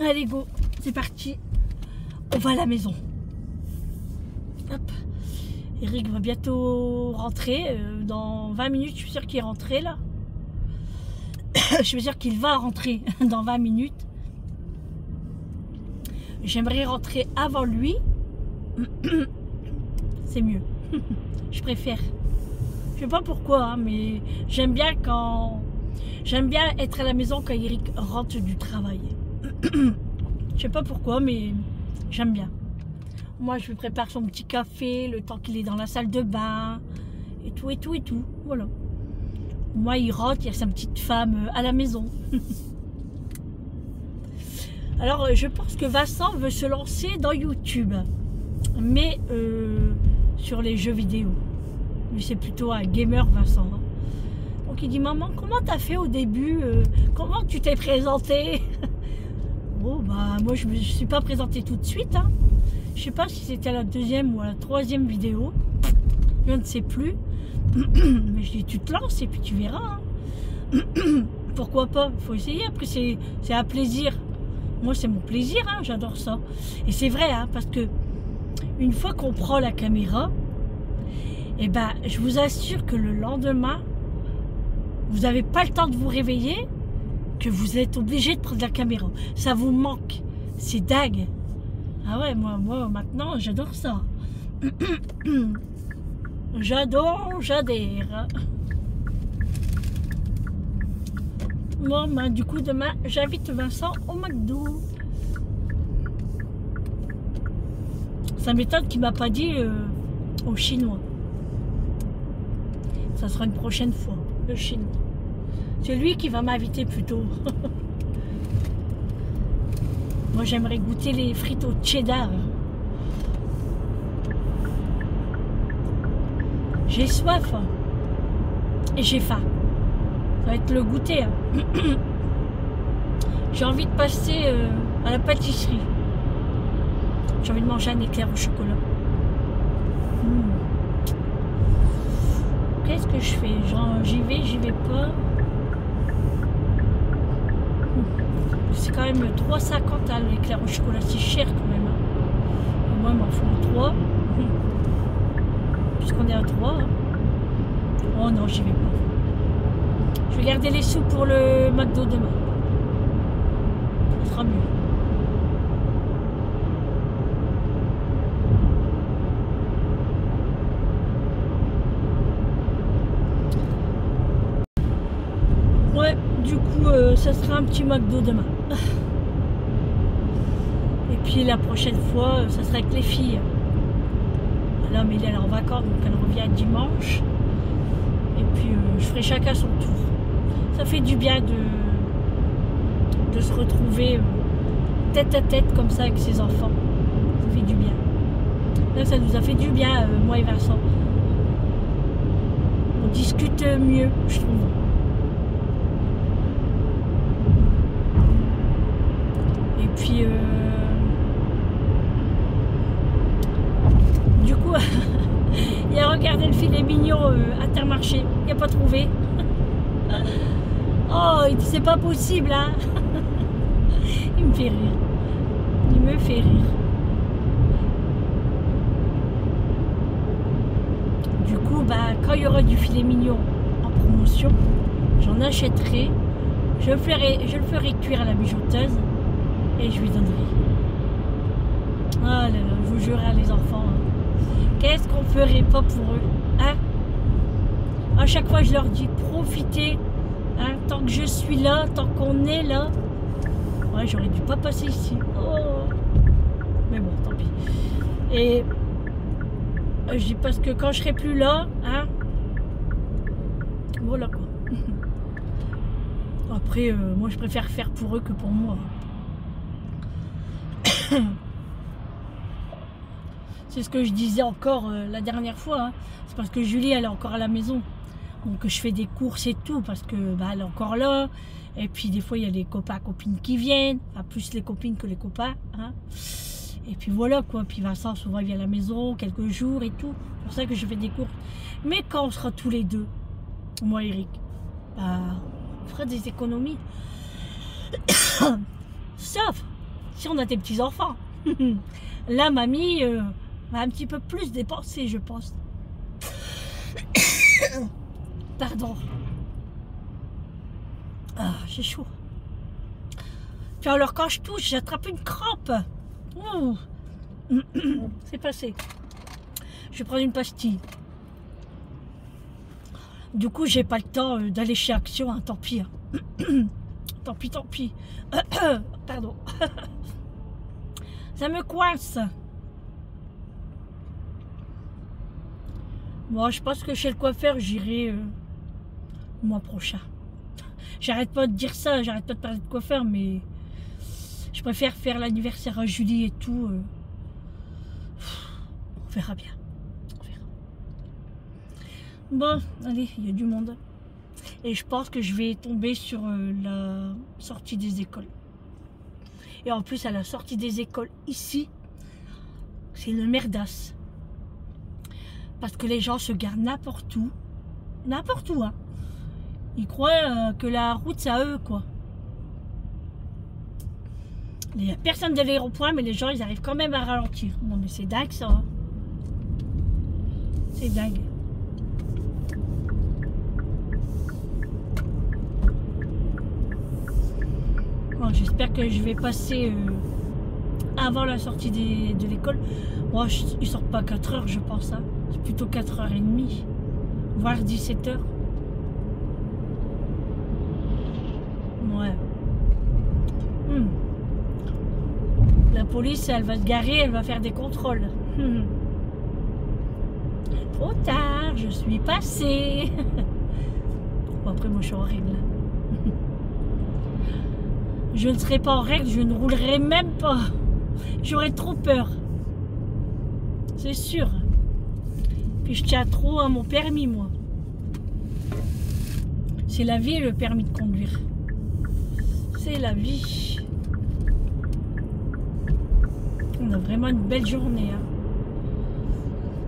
Allez, go, c'est parti. On va à la maison. Hop. Eric va bientôt rentrer. euh, dans 20 minutes, je suis sûre qu'il est rentré là. je veux dire qu'il va rentrer dans 20 minutes. J'aimerais rentrer avant lui. C'est mieux. je préfère. Je sais pas pourquoi, hein, mais j'aime bien quand. J'aime bien être à la maison quand Eric rentre du travail. je sais pas pourquoi, mais j'aime bien. Moi, je lui prépare son petit café, le temps qu'il est dans la salle de bain, et tout, et tout, et tout. Voilà. Moi, il rentre, il y a sa petite femme euh, à la maison. Alors, euh, je pense que Vincent veut se lancer dans YouTube, mais euh, sur les jeux vidéo. Lui, c'est plutôt un gamer, Vincent. Hein. Donc, il dit Maman, comment t'as fait au début Comment tu t'es présenté? Oh, bah, moi, je me suis pas présenté tout de suite. Hein. Je sais pas si c'était la deuxième ou la troisième vidéo. Je ne sais plus. Mais je dis, tu te lances et puis tu verras. Hein. Pourquoi pas? Il faut essayer. Après, c'est un plaisir. Moi, c'est mon plaisir. Hein, j'adore ça. Et c'est vrai, hein, parce que une fois qu'on prend la caméra, eh ben, je vous assure que le lendemain, vous n'avez pas le temps de vous réveiller, que vous êtes obligé de prendre la caméra. Ça vous manque. C'est dingue. Ah ouais, moi, moi maintenant, j'adore ça. j'adore, j'adhère. Bon, ben, du coup, demain, j'invite Vincent au McDo. Ça m'étonne qu'il m'a pas dit euh, au chinois. Ça sera une prochaine fois, le chinois. C'est lui qui va m'inviter plutôt. Moi, j'aimerais goûter les frites au cheddar. J'ai soif. Et j'ai faim. Ça va être le goûter. Hein. j'ai envie de passer euh, à la pâtisserie. J'ai envie de manger un éclair au chocolat. Hmm. Qu'est-ce que je fais? J'y vais, j'y vais pas. C'est quand même 3,50 à l'éclair au chocolat, c'est cher quand même. Hein. moi, il m'en faut 3. Puisqu'on est à 3. Hein. Oh non, j'y vais pas. Je vais garder les sous pour le McDo demain. Ça sera mieux. Ouais, du coup, euh, ça sera un petit McDo demain. Et puis la prochaine fois, ça sera avec les filles. Là, mais elle est en vacances, donc elle revient dimanche. Et puis euh, je ferai chacun son tour. Ça fait du bien de, de se retrouver euh, tête à tête comme ça avec ses enfants. Ça fait du bien. Là, ça nous a fait du bien, euh, moi et Vincent. On discute mieux, je trouve. puis, euh, du il a regardé le filet mignon euh, Intermarché. Il n'a pas trouvé. oh, c'est pas possible, hein. il me fait rire. Il me fait rire. Du coup, bah, quand il y aura du filet mignon en promotion, j'en achèterai. Je le, ferai, je le ferai cuire à la bijouteuse et je lui donnerai. Là, je vous jure, les enfants, hein. Qu'on ferait pas pour eux Hein? À chaque fois, je leur dis profitez, hein, tant que je suis là, tant qu'on est là. Ouais, j'aurais dû pas passer ici. Oh. Mais bon, tant pis. Et je dis parce que quand je serai plus là, hein, voilà quoi. Après, euh, moi je préfère faire pour eux que pour moi. C'est ce que je disais encore euh, la dernière fois. Hein. C'est parce que Julie, elle est encore à la maison. Donc je fais des courses et tout parce que bah, elle est encore là. Et puis des fois, il y a les copains, copines qui viennent. plus les copines que les copains. Hein. Et puis voilà quoi. Puis Vincent, souvent, il vient à la maison quelques jours et tout. C'est pour ça que je fais des courses. Mais quand on sera tous les deux, moi Eric, bah, on fera des économies. Sauf si on a des petits-enfants. La mamie euh, un petit peu plus dépenser, je pense. Pardon. Ah, j'ai chaud. Alors quand je touche, j'attrape une crampe. C'est passé. Je vais prendre une pastille. Du coup, j'ai pas le temps euh, d'aller chez Action, hein, tant pis. hein. tant pis, tant pis. Pardon. Ça me coince. Moi, je pense que chez le coiffeur, j'irai euh, le mois prochain. J'arrête pas de dire ça, j'arrête pas de parler de coiffeur, mais je préfère faire l'anniversaire à Julie et tout. euh. On verra bien. On verra. Bon, allez, il y a du monde. Et je pense que je vais tomber sur euh, la sortie des écoles. Et en plus, à la sortie des écoles ici, c'est le merdasse. Parce que les gens se gardent n'importe où. N'importe où, hein. Ils croient euh, que la route, c'est à eux, quoi. Il n'y a personne de l'aéroport, mais les gens, ils arrivent quand même à ralentir. Non, mais c'est dingue, ça. hein. C'est dingue. Bon, J'espère que je vais passer euh, avant la sortie de l'école. Moi, je, ils sortent pas 4 heures, je pense. hein. Plutôt 4h30, voire 17h. Ouais. Hmm. La police, elle va se garer, elle va faire des contrôles. Trop tard, je suis passée. Bon, après, moi, je suis en règle. Je ne serai pas en règle, je ne roulerai même pas. J'aurais trop peur. C'est sûr. Puis je tiens trop à mon permis, moi. C'est la vie, le permis de conduire. C'est la vie. On a vraiment une belle journée. hein.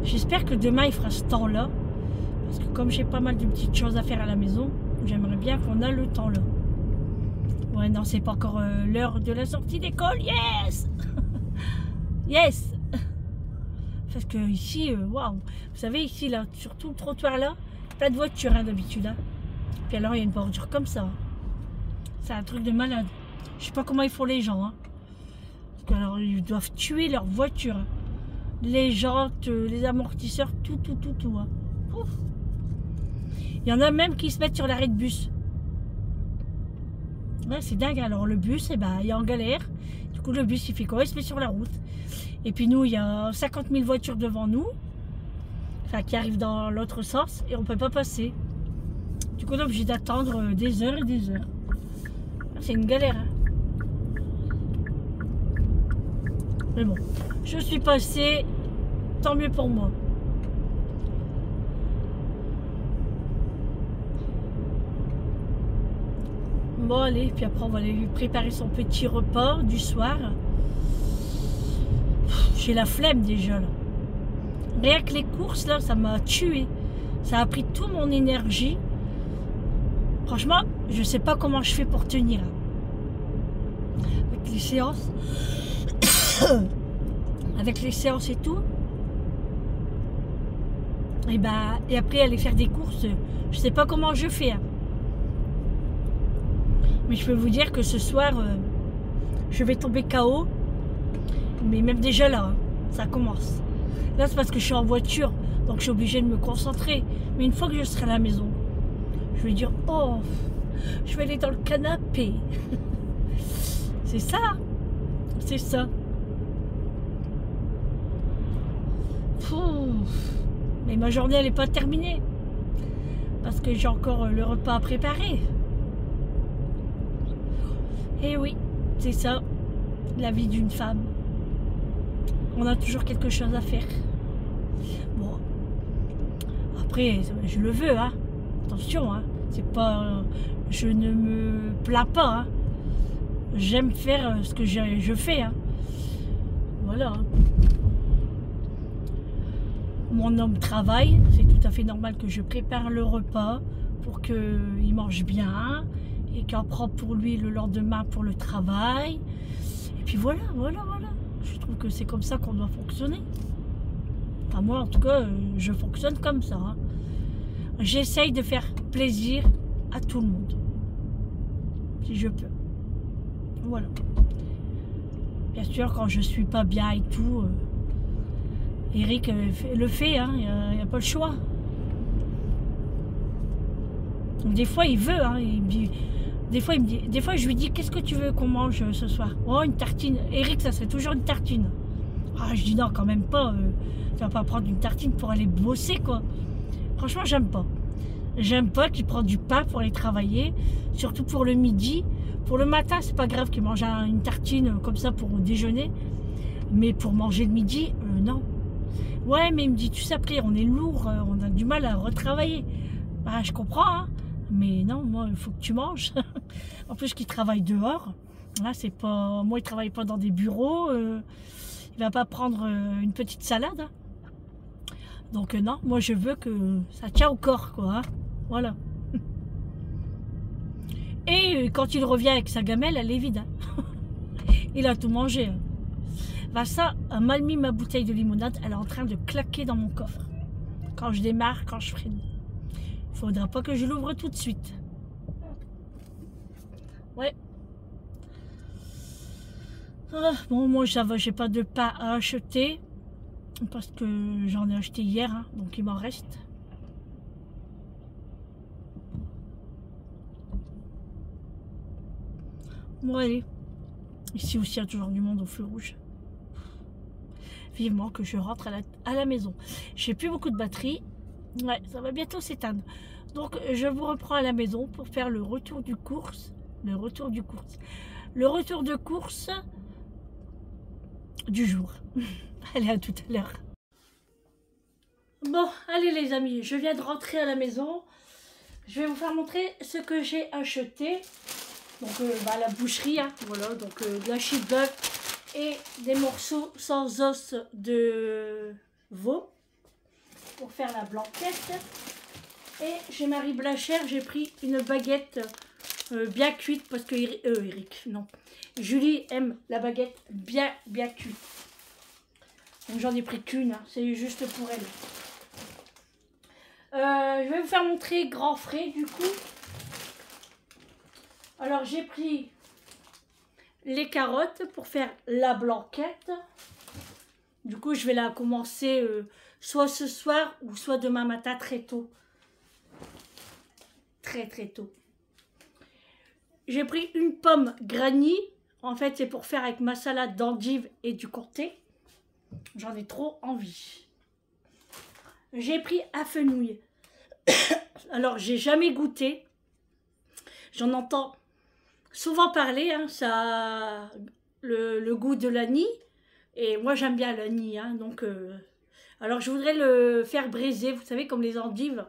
J'espère que demain, il fera ce temps-là. Parce que comme j'ai pas mal de petites choses à faire à la maison, j'aimerais bien qu'on a le temps là. Ouais, non, c'est pas encore euh, l'heure de la sortie d'école. Yes Yes Parce que ici, euh, waouh Vous savez, ici, là, sur tout le trottoir là, plein de voitures hein, d'habitude. hein. Puis alors, il y a une bordure comme ça. C'est un truc de malade. Je sais pas comment ils font les gens. Hein. Parce que alors, ils doivent tuer leur voiture. Les jantes, euh, les amortisseurs, tout, tout, tout, tout. Il y en a même qui se mettent sur l'arrêt de bus. Ouais, c'est dingue. Alors le bus, eh ben, il est en galère. Du coup, le bus, il fait quoi? Il se met sur la route. Et puis nous, il y a 50 000 voitures devant nous. Enfin, qui arrivent dans l'autre sens. Et on peut pas passer. Du coup, on est obligé d'attendre euh, des heures et des heures. C'est une galère. hein. Mais bon, je suis passée. Tant mieux pour moi. Bon, allez, puis après, on va aller lui préparer son petit repas du soir. J'ai la flemme déjà, là. Rien que les courses, là, ça m'a tué. Ça a pris toute mon énergie. Franchement, je sais pas comment je fais pour tenir. Avec les séances. Avec les séances et tout. Et bah, et après aller faire des courses, je sais pas comment je fais. hein. Mais je peux vous dire que ce soir, euh, je vais tomber KO. Mais même déjà là, ça commence. Là, c'est parce que je suis en voiture, donc je suis obligée de me concentrer. Mais une fois que je serai à la maison, je vais dire Oh, je vais aller dans le canapé. c'est ça. C'est ça. Mais ma journée, elle n'est pas terminée. Parce que j'ai encore euh, le repas à préparer. Eh oui, c'est ça, la vie d'une femme. On a toujours quelque chose à faire. Bon, après, je le veux, hein. Attention, hein. C'est pas, je ne me plains pas. hein. J'aime faire euh, ce que je, fais. Voilà. Mon homme travaille, c'est tout à fait normal que je prépare le repas pour qu'il mange bien et qu'il en pour lui le lendemain pour le travail. Et puis voilà, voilà. Je trouve que c'est comme ça qu'on doit fonctionner. Enfin, moi, en tout cas, euh, je fonctionne comme ça. hein. J'essaye de faire plaisir à tout le monde. si je peux. Voilà. Bien sûr, quand je suis pas bien et tout, euh, Eric euh, le fait, hein, il n'y a, pas le choix. Des fois, il veut, hein, des fois, il me des fois, je lui dis, qu'est-ce que tu veux qu'on mange ce soir? Oh, une tartine. Eric, ça serait toujours une tartine. Ah, je dis non, quand même pas. Euh, tu vas pas prendre une tartine pour aller bosser, quoi. Franchement, j'aime pas. J'aime pas qu'il prend du pain pour aller travailler, surtout pour le midi. Pour le matin, c'est pas grave qu'il mange une tartine comme ça pour déjeuner. Mais pour manger le midi, euh, non. Ouais, mais il me dit, tu sais, après, on est lourd, euh, on a du mal à retravailler. Bah, je comprends, hein. Mais non, moi, il faut que tu manges. en plus, qu'il travaille dehors. Là, c'est pas. Moi, il travaille pas dans des bureaux. Euh, il va pas prendre une petite salade. Hein. Donc, non, moi, je veux que ça tient au corps. Hein. Voilà. Et quand il revient avec sa gamelle, elle est vide. Hein. il a tout mangé. Hein. Ça a mal mis ma bouteille de limonade. Elle est en train de claquer dans mon coffre. Quand je démarre, quand je freine. Faudra pas que je l'ouvre tout de suite. Ouais. Ah, bon, moi, ça va, j'ai pas de pain à acheter. Parce que j'en ai acheté hier, hein, donc il m'en reste. Bon, allez. Ici aussi, il y a toujours du monde au feu rouge. Vivement que je rentre à la, maison. J'ai plus beaucoup de batterie. Ouais, ça va bientôt s'éteindre. Donc, je vous reprends à la maison pour faire le retour du course. Le retour du course. Le retour de course du jour. allez, à tout à l'heure. Bon, allez les amis, je viens de rentrer à la maison. Je vais vous faire montrer ce que j'ai acheté. Donc euh, bah, la boucherie, hein, voilà, donc euh, de la chip et des morceaux sans os de veau pour faire la blanquette. Et chez Marie Blachère, j'ai pris une baguette euh, bien cuite parce que Eric, non, Julie aime la baguette bien bien cuite. Donc j'en ai pris qu'une, hein, c'est juste pour elle. je vais vous faire montrer grand frais du coup. Alors j'ai pris les carottes pour faire la blanquette. Du coup, je vais la commencer euh, soit ce soir ou soit demain matin très tôt. Très très tôt. J'ai pris une pomme granny. En fait, c'est pour faire avec ma salade d'endive et du comté. J'en ai trop envie. J'ai pris à fenouil. Alors, j'ai jamais goûté. J'en entends souvent parlé, hein, ça le, goût de la nid. Et moi, j'aime bien la nid. Hein, donc, euh, alors, je voudrais le faire briser, vous savez, comme les endives,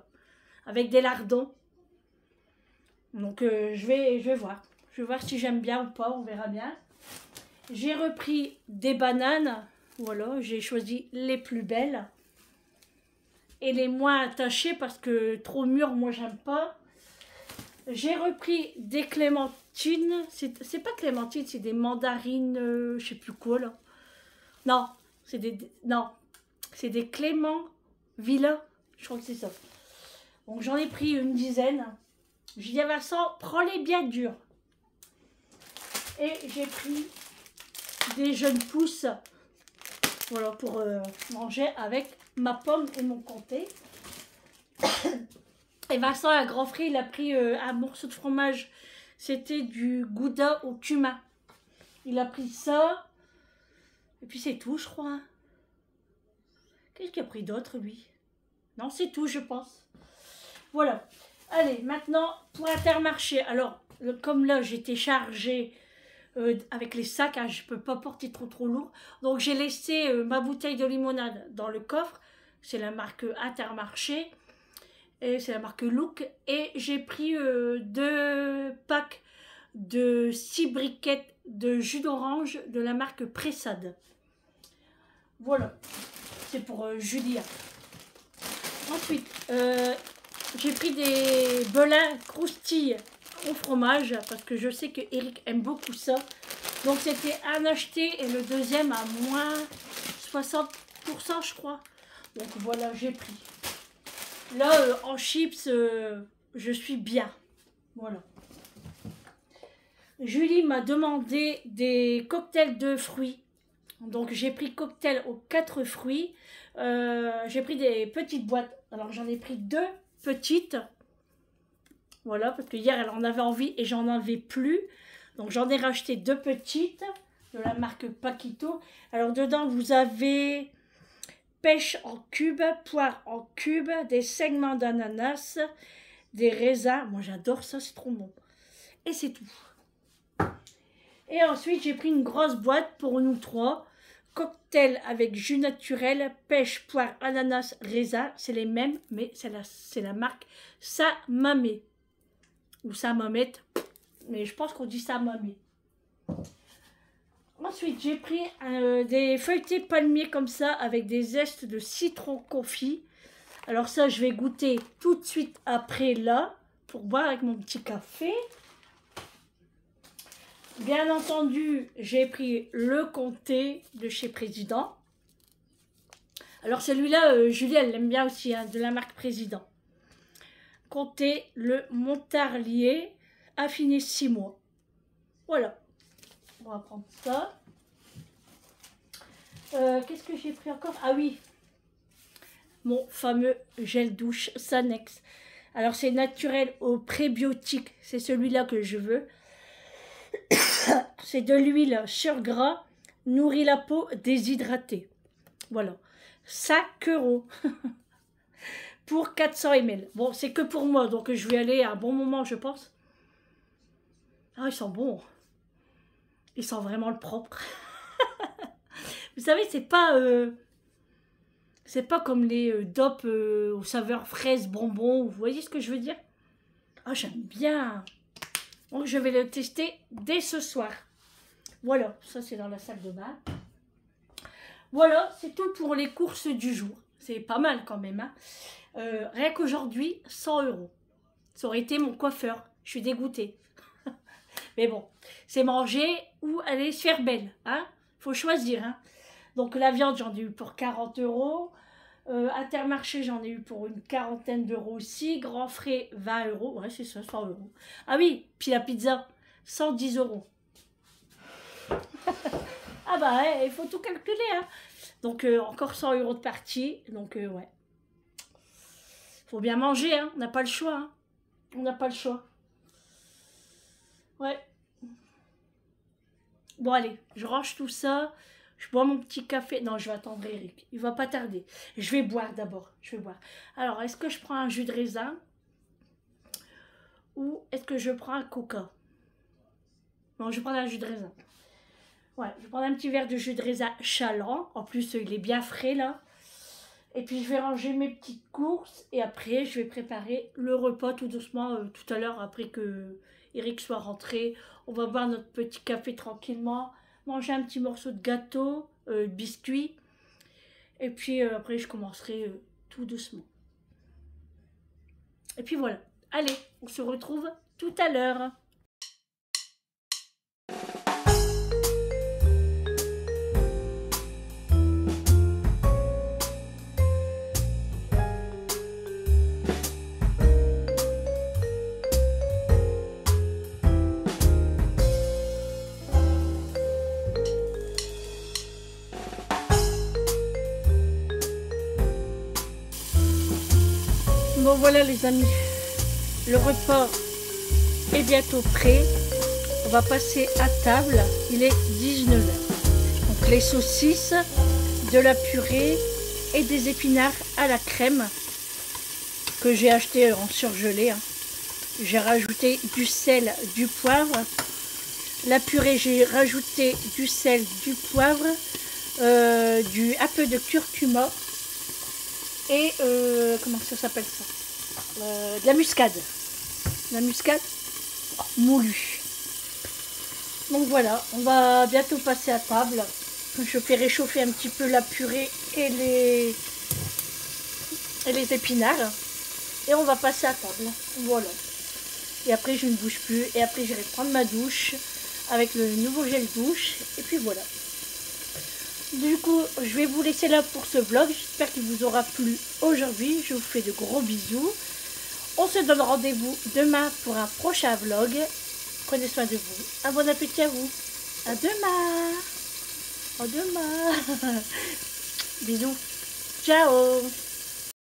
avec des lardons. Donc, euh, je, vais, je vais voir. Je vais voir si j'aime bien ou pas, on verra bien. J'ai repris des bananes. Voilà, j'ai choisi les plus belles. Et les moins attachées parce que trop mûres, moi, j'aime pas. J'ai repris des clémentines. C'est pas clémentines, c'est des mandarines, euh, je sais plus quoi là. Non, c'est des. Non, c'est des cléments villa. Je crois que c'est ça. Donc j'en ai pris une dizaine. À Vincent, prends-les bien durs. Et j'ai pris des jeunes pousses. Voilà, pour euh, manger avec ma pomme et mon comté. Et Vincent, à grand frais, il a pris euh, un morceau de fromage. C'était du gouda au cumin. Il a pris ça. Et puis c'est tout, je crois. Qu'est-ce qu'il a pris d'autre, lui? Non, c'est tout, je pense. Voilà. Allez, maintenant, pour Intermarché. Alors, comme là, j'étais chargée euh, avec les sacs, hein, je ne peux pas porter trop trop lourd. Donc, j'ai laissé euh, ma bouteille de limonade dans le coffre. C'est la marque Intermarché et c'est la marque Look. Et j'ai pris euh, deux packs de six briquettes de jus d'orange de la marque Pressade. Voilà, c'est pour euh, Julia. Ensuite, euh, j'ai pris des belins croustilles au fromage parce que je sais que Eric aime beaucoup ça. Donc c'était un acheté et le deuxième à moins 60% je crois. Donc voilà, j'ai pris. Là, euh, en chips, euh, je suis bien. Voilà. Julie m'a demandé des cocktails de fruits. Donc j'ai pris cocktail aux quatre fruits. Euh, j'ai pris des petites boîtes. Alors j'en ai pris deux petites. Voilà, parce que hier elle en avait envie et j'en avais plus. Donc j'en ai racheté deux petites de la marque Paquito. Alors dedans vous avez pêche en cube, poire en cube, des segments d'ananas, des raisins. Moi j'adore ça, c'est trop bon. Et c'est tout. Et ensuite j'ai pris une grosse boîte pour nous trois. Cocktail avec jus naturel, pêche, poire, ananas, raisin. C'est les mêmes, mais c'est la, la marque Samamé. Ou Samamette. Mais je pense qu'on dit Samamé. Ensuite, j'ai pris euh, des feuilletés palmiers comme ça avec des zestes de citron confit. Alors ça, je vais goûter tout de suite après là pour boire avec mon petit café. Bien entendu, j'ai pris le comté de chez Président. Alors celui-là, euh, Julie, elle l'aime bien aussi, hein, de la marque Président. Comté, le Montarlier, affiné 6 mois. Voilà. On va prendre ça. Euh, Qu'est-ce que j'ai pris encore? Ah oui, mon fameux gel douche Sanex. Alors c'est naturel au prébiotique, c'est celui-là que je veux. C'est de l'huile sur gras, nourrit la peau déshydratée. Voilà. 5 euros pour 400 ml. Bon, c'est que pour moi, donc je vais aller à un bon moment, je pense. Ah, ils sont bons. Ils sont vraiment le propre. Vous savez, c'est pas... euh, c'est pas comme les euh, dopes euh, aux saveurs fraises, bonbons. Vous voyez ce que je veux dire? Ah, j'aime bien. Donc, je vais le tester dès ce soir. Voilà, ça c'est dans la salle de bain. Voilà, c'est tout pour les courses du jour. C'est pas mal quand même. hein. Euh, rien qu'aujourd'hui, 100 euros. Ça aurait été mon coiffeur. Je suis dégoûtée. Mais bon, c'est manger ou aller se faire belle. Hein Faut choisir. Hein Donc la viande, j'en ai eu pour 40 euros. Euh, Intermarché, j'en ai eu pour une quarantaine d'euros aussi. Grand frais, 20 euros. Ouais, c'est ça, 100 euros. Ah oui, puis la pizza, 110 euros. ah bah, il faut tout calculer. Hein. Donc euh, encore 100 euros de partie. Donc euh, ouais. Faut bien manger, hein. on n'a pas le choix. hein. On n'a pas le choix. Ouais. Bon allez, je range tout ça. Je bois mon petit café. Non, je vais attendre Eric. Il va pas tarder. Je vais boire d'abord. Je vais boire. Alors, est-ce que je prends un jus de raisin ou est-ce que je prends un coca? Non, je prendre un jus de raisin. Ouais, je vais prendre un petit verre de jus de raisin chaland. En plus, il est bien frais là. Et puis, je vais ranger mes petites courses. Et après, je vais préparer le repas tout doucement euh, tout à l'heure après que Eric soit rentré. On va boire notre petit café tranquillement. Manger un petit morceau de gâteau, euh, de biscuit. Et puis euh, après, je commencerai euh, tout doucement. Et puis voilà. Allez, on se retrouve tout à l'heure. Voilà les amis, le repas est bientôt prêt. On va passer à table, il est 19h. Donc les saucisses, de la purée et des épinards à la crème que j'ai acheté en surgelé. hein. J'ai rajouté du sel, du poivre. La purée, j'ai rajouté du sel, du poivre, euh, du, un peu de curcuma et euh, comment ça s'appelle ça? Euh, De la muscade. De la muscade moulue. Donc voilà, on va bientôt passer à table. Je fais réchauffer un petit peu la purée et les, et les épinards. Et on va passer à table. Voilà. Et après, je ne bouge plus. Et après, j'irai prendre ma douche avec le nouveau gel douche. Et puis voilà. Du coup, je vais vous laisser là pour ce vlog. J'espère qu'il vous aura plu aujourd'hui. Je vous fais de gros bisous. On se donne rendez-vous demain pour un prochain vlog. Prenez soin de vous. Un bon appétit à vous. À demain. À demain. Bisous. Ciao.